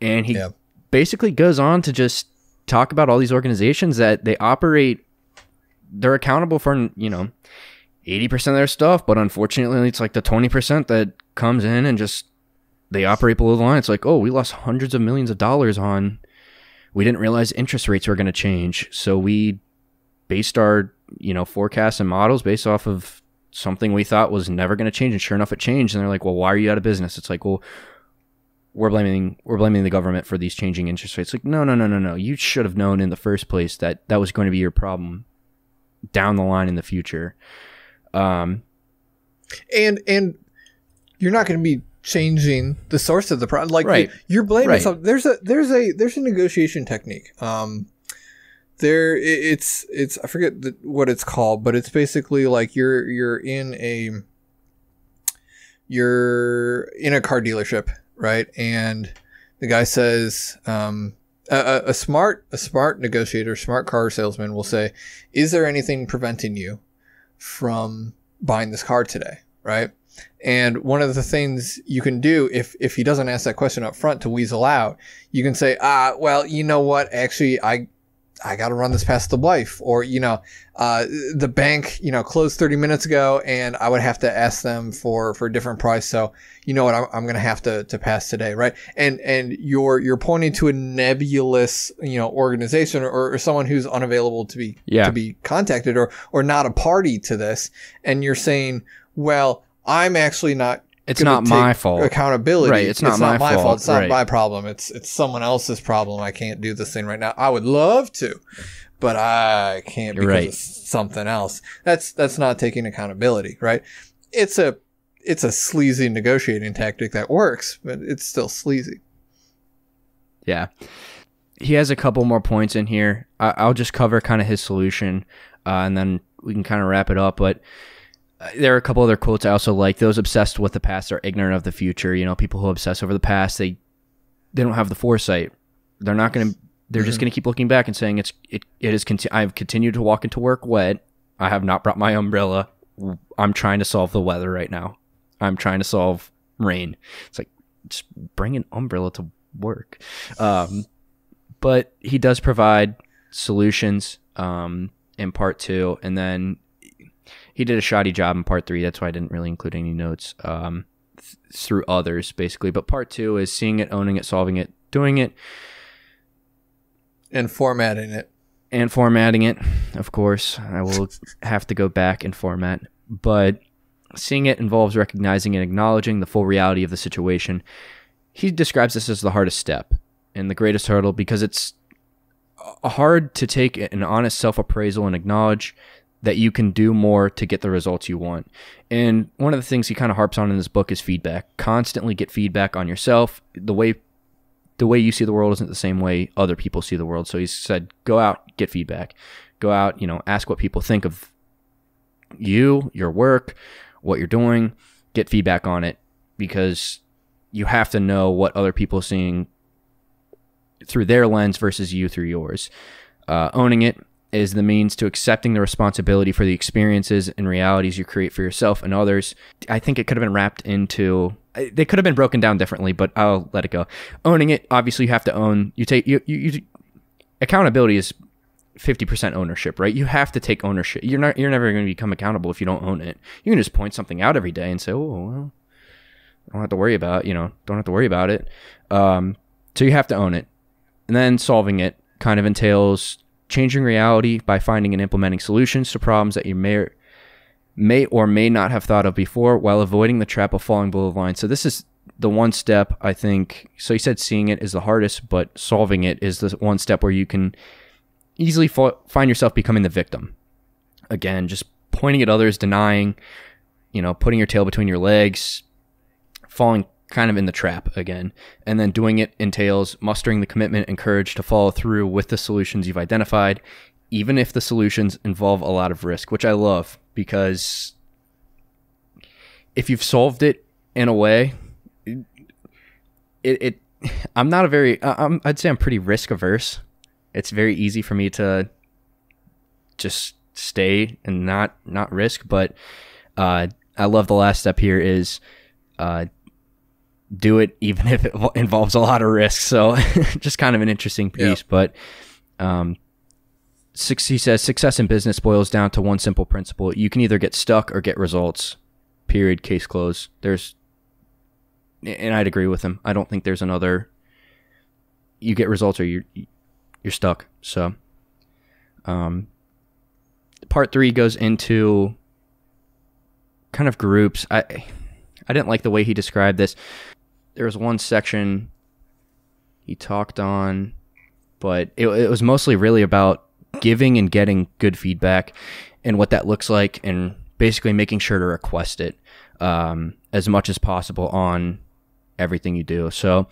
[SPEAKER 2] And he yeah. basically goes on to just talk about all these organizations that they operate they're accountable for, you know, 80% of their stuff, but unfortunately it's like the 20% that comes in and just they operate below the line. It's like, "Oh, we lost hundreds of millions of dollars on we didn't realize interest rates were going to change. So we based our, you know, forecasts and models based off of something we thought was never going to change and sure enough it changed and they're like well why are you out of business? It's like well we're blaming we're blaming the government for these changing interest rates. Like no no no no no. You should have known in the first place that that was going to be your problem down the line in the future. Um
[SPEAKER 1] and and you're not going to be changing the source of the problem like right. you, are blaming right. something there's a there's a there's a negotiation technique. Um there it's it's I forget the, what it's called, but it's basically like you're you're in a you're in a car dealership, right? And the guy says, um, a, a, smart a smart negotiator, smart car salesman will say, "Is there anything preventing you from buying this car today?" Right? And one of the things you can do if if he doesn't ask that question up front to weasel out, you can say, "Ah, well, you know what? Actually, I I got to run this past the wife, or you know, uh, the bank, you know, closed 30 minutes ago, and I would have to ask them for for a different price. So you know what, I'm, I'm going to have to to pass today, right? And and you're you're pointing to a nebulous, you know, organization or, or someone who's unavailable to be yeah. to be contacted, or or not a party to this, and you're saying, well, I'm actually not
[SPEAKER 2] it's not my fault.
[SPEAKER 1] Accountability.
[SPEAKER 2] Right. It's not, it's not my, fault.
[SPEAKER 1] It's not right. my problem. It's it's someone else's problem. I can't do this thing right now. I would love to, but I can't because right. of something else. That's that's not taking accountability, right? It's a it's a sleazy negotiating tactic that works, but it's still sleazy.
[SPEAKER 2] Yeah. He has a couple more points in here. I, will just cover kind of his solution, uh, and then we can kind of wrap it up. But there are a couple other quotes I also like. Those obsessed with the past are ignorant of the future. You know, people who obsess over the past, they they don't have the foresight. They're not going to. They're mm-hmm. just going to keep looking back and saying it's it it is. Conti- I've continued to walk into work wet. I have not brought my umbrella. I'm trying to solve the weather right now. I'm trying to solve rain. It's like just bring an umbrella to work. Um, but he does provide solutions um, in part two, and then he did a shoddy job in part three. That's why I didn't really include any notes um, th- through others, basically. But part two is seeing it, owning it, solving it, doing it,
[SPEAKER 1] and formatting it.
[SPEAKER 2] And formatting it, of course. I will have to go back and format. But seeing it involves recognizing and acknowledging the full reality of the situation. He describes this as the hardest step and the greatest hurdle because it's hard to take an honest self appraisal and acknowledge that you can do more to get the results you want. And one of the things he kind of harps on in this book is feedback. Constantly get feedback on yourself. The way the way you see the world isn't the same way other people see the world. So he said, go out, get feedback. Go out, you know, ask what people think of you, your work, what you're doing, get feedback on it because you have to know what other people are seeing through their lens versus you through yours. Uh, owning it, is the means to accepting the responsibility for the experiences and realities you create for yourself and others. I think it could have been wrapped into they could have been broken down differently, but I'll let it go. Owning it, obviously you have to own you take you, you, you accountability is 50% ownership, right? You have to take ownership. You're not you're never going to become accountable if you don't own it. You can just point something out every day and say, "Oh, well, I don't have to worry about, you know, don't have to worry about it." Um, so you have to own it. And then solving it kind of entails changing reality by finding and implementing solutions to problems that you may or, may or may not have thought of before while avoiding the trap of falling below the line. So this is the one step I think. So you said seeing it is the hardest, but solving it is the one step where you can easily find yourself becoming the victim. Again, just pointing at others, denying, you know, putting your tail between your legs, falling kind of in the trap again. And then doing it entails mustering the commitment and courage to follow through with the solutions you've identified, even if the solutions involve a lot of risk, which I love because if you've solved it in a way, it, it I'm not a very, I'm, I'd say I'm pretty risk averse. It's very easy for me to just stay and not, not risk, but, uh, I love the last step here is, uh, do it even if it involves a lot of risk. So just kind of an interesting piece, but, um, he says success in business boils down to one simple principle. You can either get stuck or get results. Period. Case closed. There's and I'd agree with him. I don't think there's another. You get results or you're you're stuck. So, um, part three goes into kind of groups. I I didn't like the way he described this. There was one section he talked on, but it, it was mostly really about giving and getting good feedback and what that looks like, and basically making sure to request it um, as much as possible on everything you do. So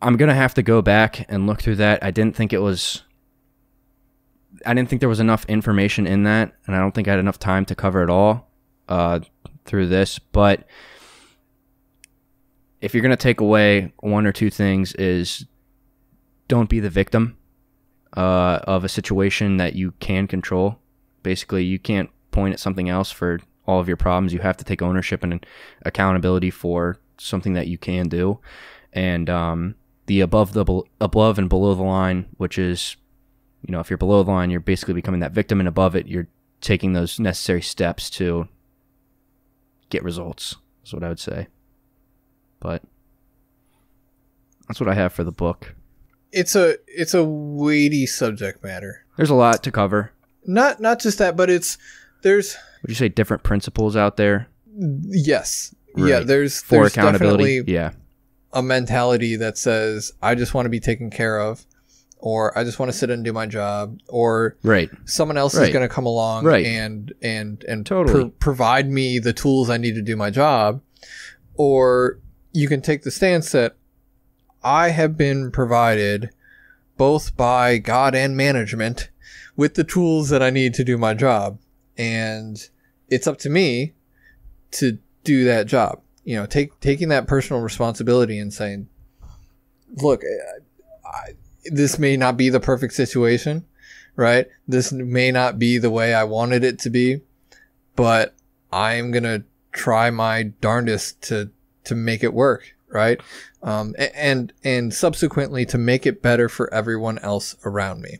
[SPEAKER 2] I'm going to have to go back and look through that. I didn't think it was I didn't think there was enough information in that and I don't think I had enough time to cover it all uh, through this, but if you're going to take away one or two things is don't be the victim uh, of a situation that you can control. Basically, you can't point at something else for all of your problems. You have to take ownership and accountability for something that you can do. And um, the above the above and below the line, which is, you know, if you're below the line, you're basically becoming that victim, and above it, you're taking those necessary steps to get results. Is what I would say. But that's what I have for the book.
[SPEAKER 1] It's a it's a weighty subject matter.
[SPEAKER 2] There's a lot to cover.
[SPEAKER 1] Not not just that, but it's there's
[SPEAKER 2] would you say different principles out there?
[SPEAKER 1] Yes. Right. Yeah, there's
[SPEAKER 2] for
[SPEAKER 1] there's
[SPEAKER 2] accountability. Yeah.
[SPEAKER 1] A mentality that says I just want to be taken care of or I just want to sit and do my job or
[SPEAKER 2] right.
[SPEAKER 1] someone else
[SPEAKER 2] right.
[SPEAKER 1] is going to come along
[SPEAKER 2] right.
[SPEAKER 1] and and and
[SPEAKER 2] totally.
[SPEAKER 1] provide me the tools I need to do my job or you can take the stance that I have been provided both by God and management with the tools that I need to do my job and it's up to me to do that job. You know, take taking that personal responsibility and saying, "Look, eh, I, this may not be the perfect situation, right? This may not be the way I wanted it to be, but I'm gonna try my darndest to to make it work, right? Um, and and subsequently to make it better for everyone else around me."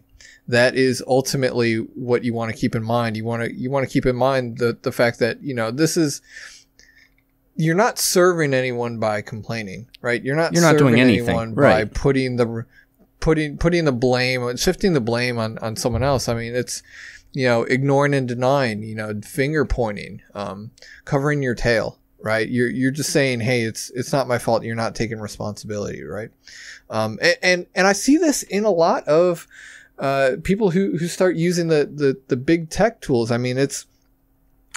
[SPEAKER 1] that is ultimately what you want to keep in mind. You want to you want to keep in mind the the fact that you know this is you're not serving anyone by complaining, right? You're not
[SPEAKER 2] you're not doing anything right.
[SPEAKER 1] by putting the putting putting the blame shifting the blame on on someone else. I mean, it's you know ignoring and denying, you know, finger pointing, um, covering your tail, right? You're you're just saying, hey, it's it's not my fault. You're not taking responsibility, right? Um, and, and and I see this in a lot of uh, people who, who start using the, the, the big tech tools. I mean, it's,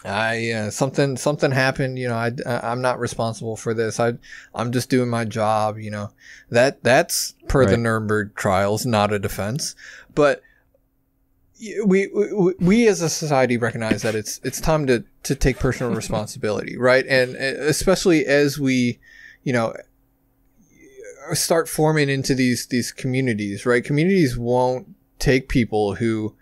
[SPEAKER 1] I uh, something something happened. You know, I I'm not responsible for this. I I'm just doing my job. You know, that that's per right. the Nuremberg trials, not a defense. But we, we we as a society recognize that it's it's time to to take personal responsibility, right? And eh, especially as we, you know, start forming into these these communities, right? Communities won't take people who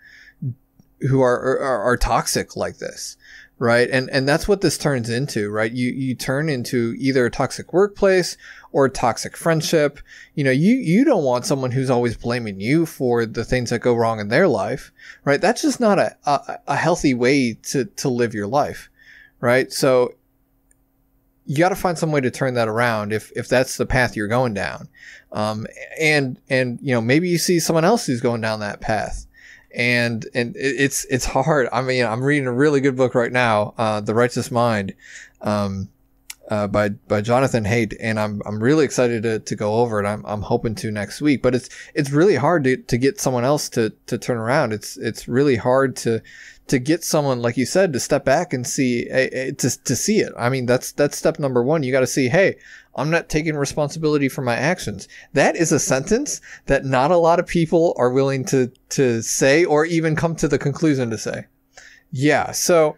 [SPEAKER 1] who are, are, are toxic like this right and and that's what this turns into right you you turn into either a toxic workplace or toxic friendship. You know you you don't want someone who's always blaming you for the things that go wrong in their life right? That's just not a a, a healthy way to to live your life right? So you got to find some way to turn that around if if that's the path you're going down. Um, and and you know maybe you see someone else who's going down that path. And and it's it's hard. I mean i'm reading a really good book right now uh, the righteous mind. Um, uh, by by Jonathan Haidt, and I'm I'm really excited to, to go over it. I'm I'm hoping to next week, but it's it's really hard to, to get someone else to to turn around. It's it's really hard to to get someone like you said to step back and see to to see it. I mean that's that's step number one. You got to see, hey, I'm not taking responsibility for my actions. That is a sentence that not a lot of people are willing to to say or even come to the conclusion to say. Yeah, so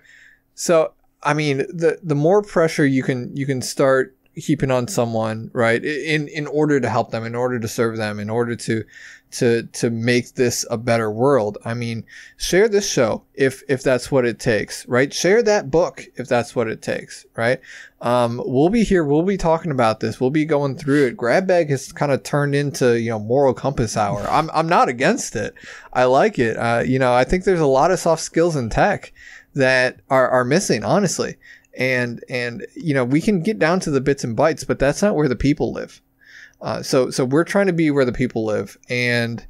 [SPEAKER 1] so I mean, the the more pressure you can you can start heaping on someone, right? In in order to help them, in order to serve them, in order to to to make this a better world. I mean, share this show if if that's what it takes, right? Share that book if that's what it takes, right? Um, we'll be here. We'll be talking about this. We'll be going through it. Grab bag has kind of turned into you know moral compass hour. I'm I'm not against it. I like it. Uh, you know, I think there's a lot of soft skills in tech that are, are missing, honestly. And and you know we can get down to the bits and bytes, but that's not where the people live. Uh, so so we're trying to be where the people live, and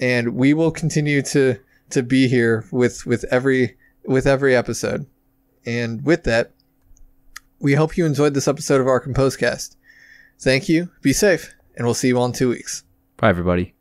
[SPEAKER 1] and we will continue to to be here with with every with every episode. And with that, we hope you enjoyed this episode of OurComposeCast. Thank you. Be safe, and we'll see you all in two weeks.
[SPEAKER 2] Bye, everybody.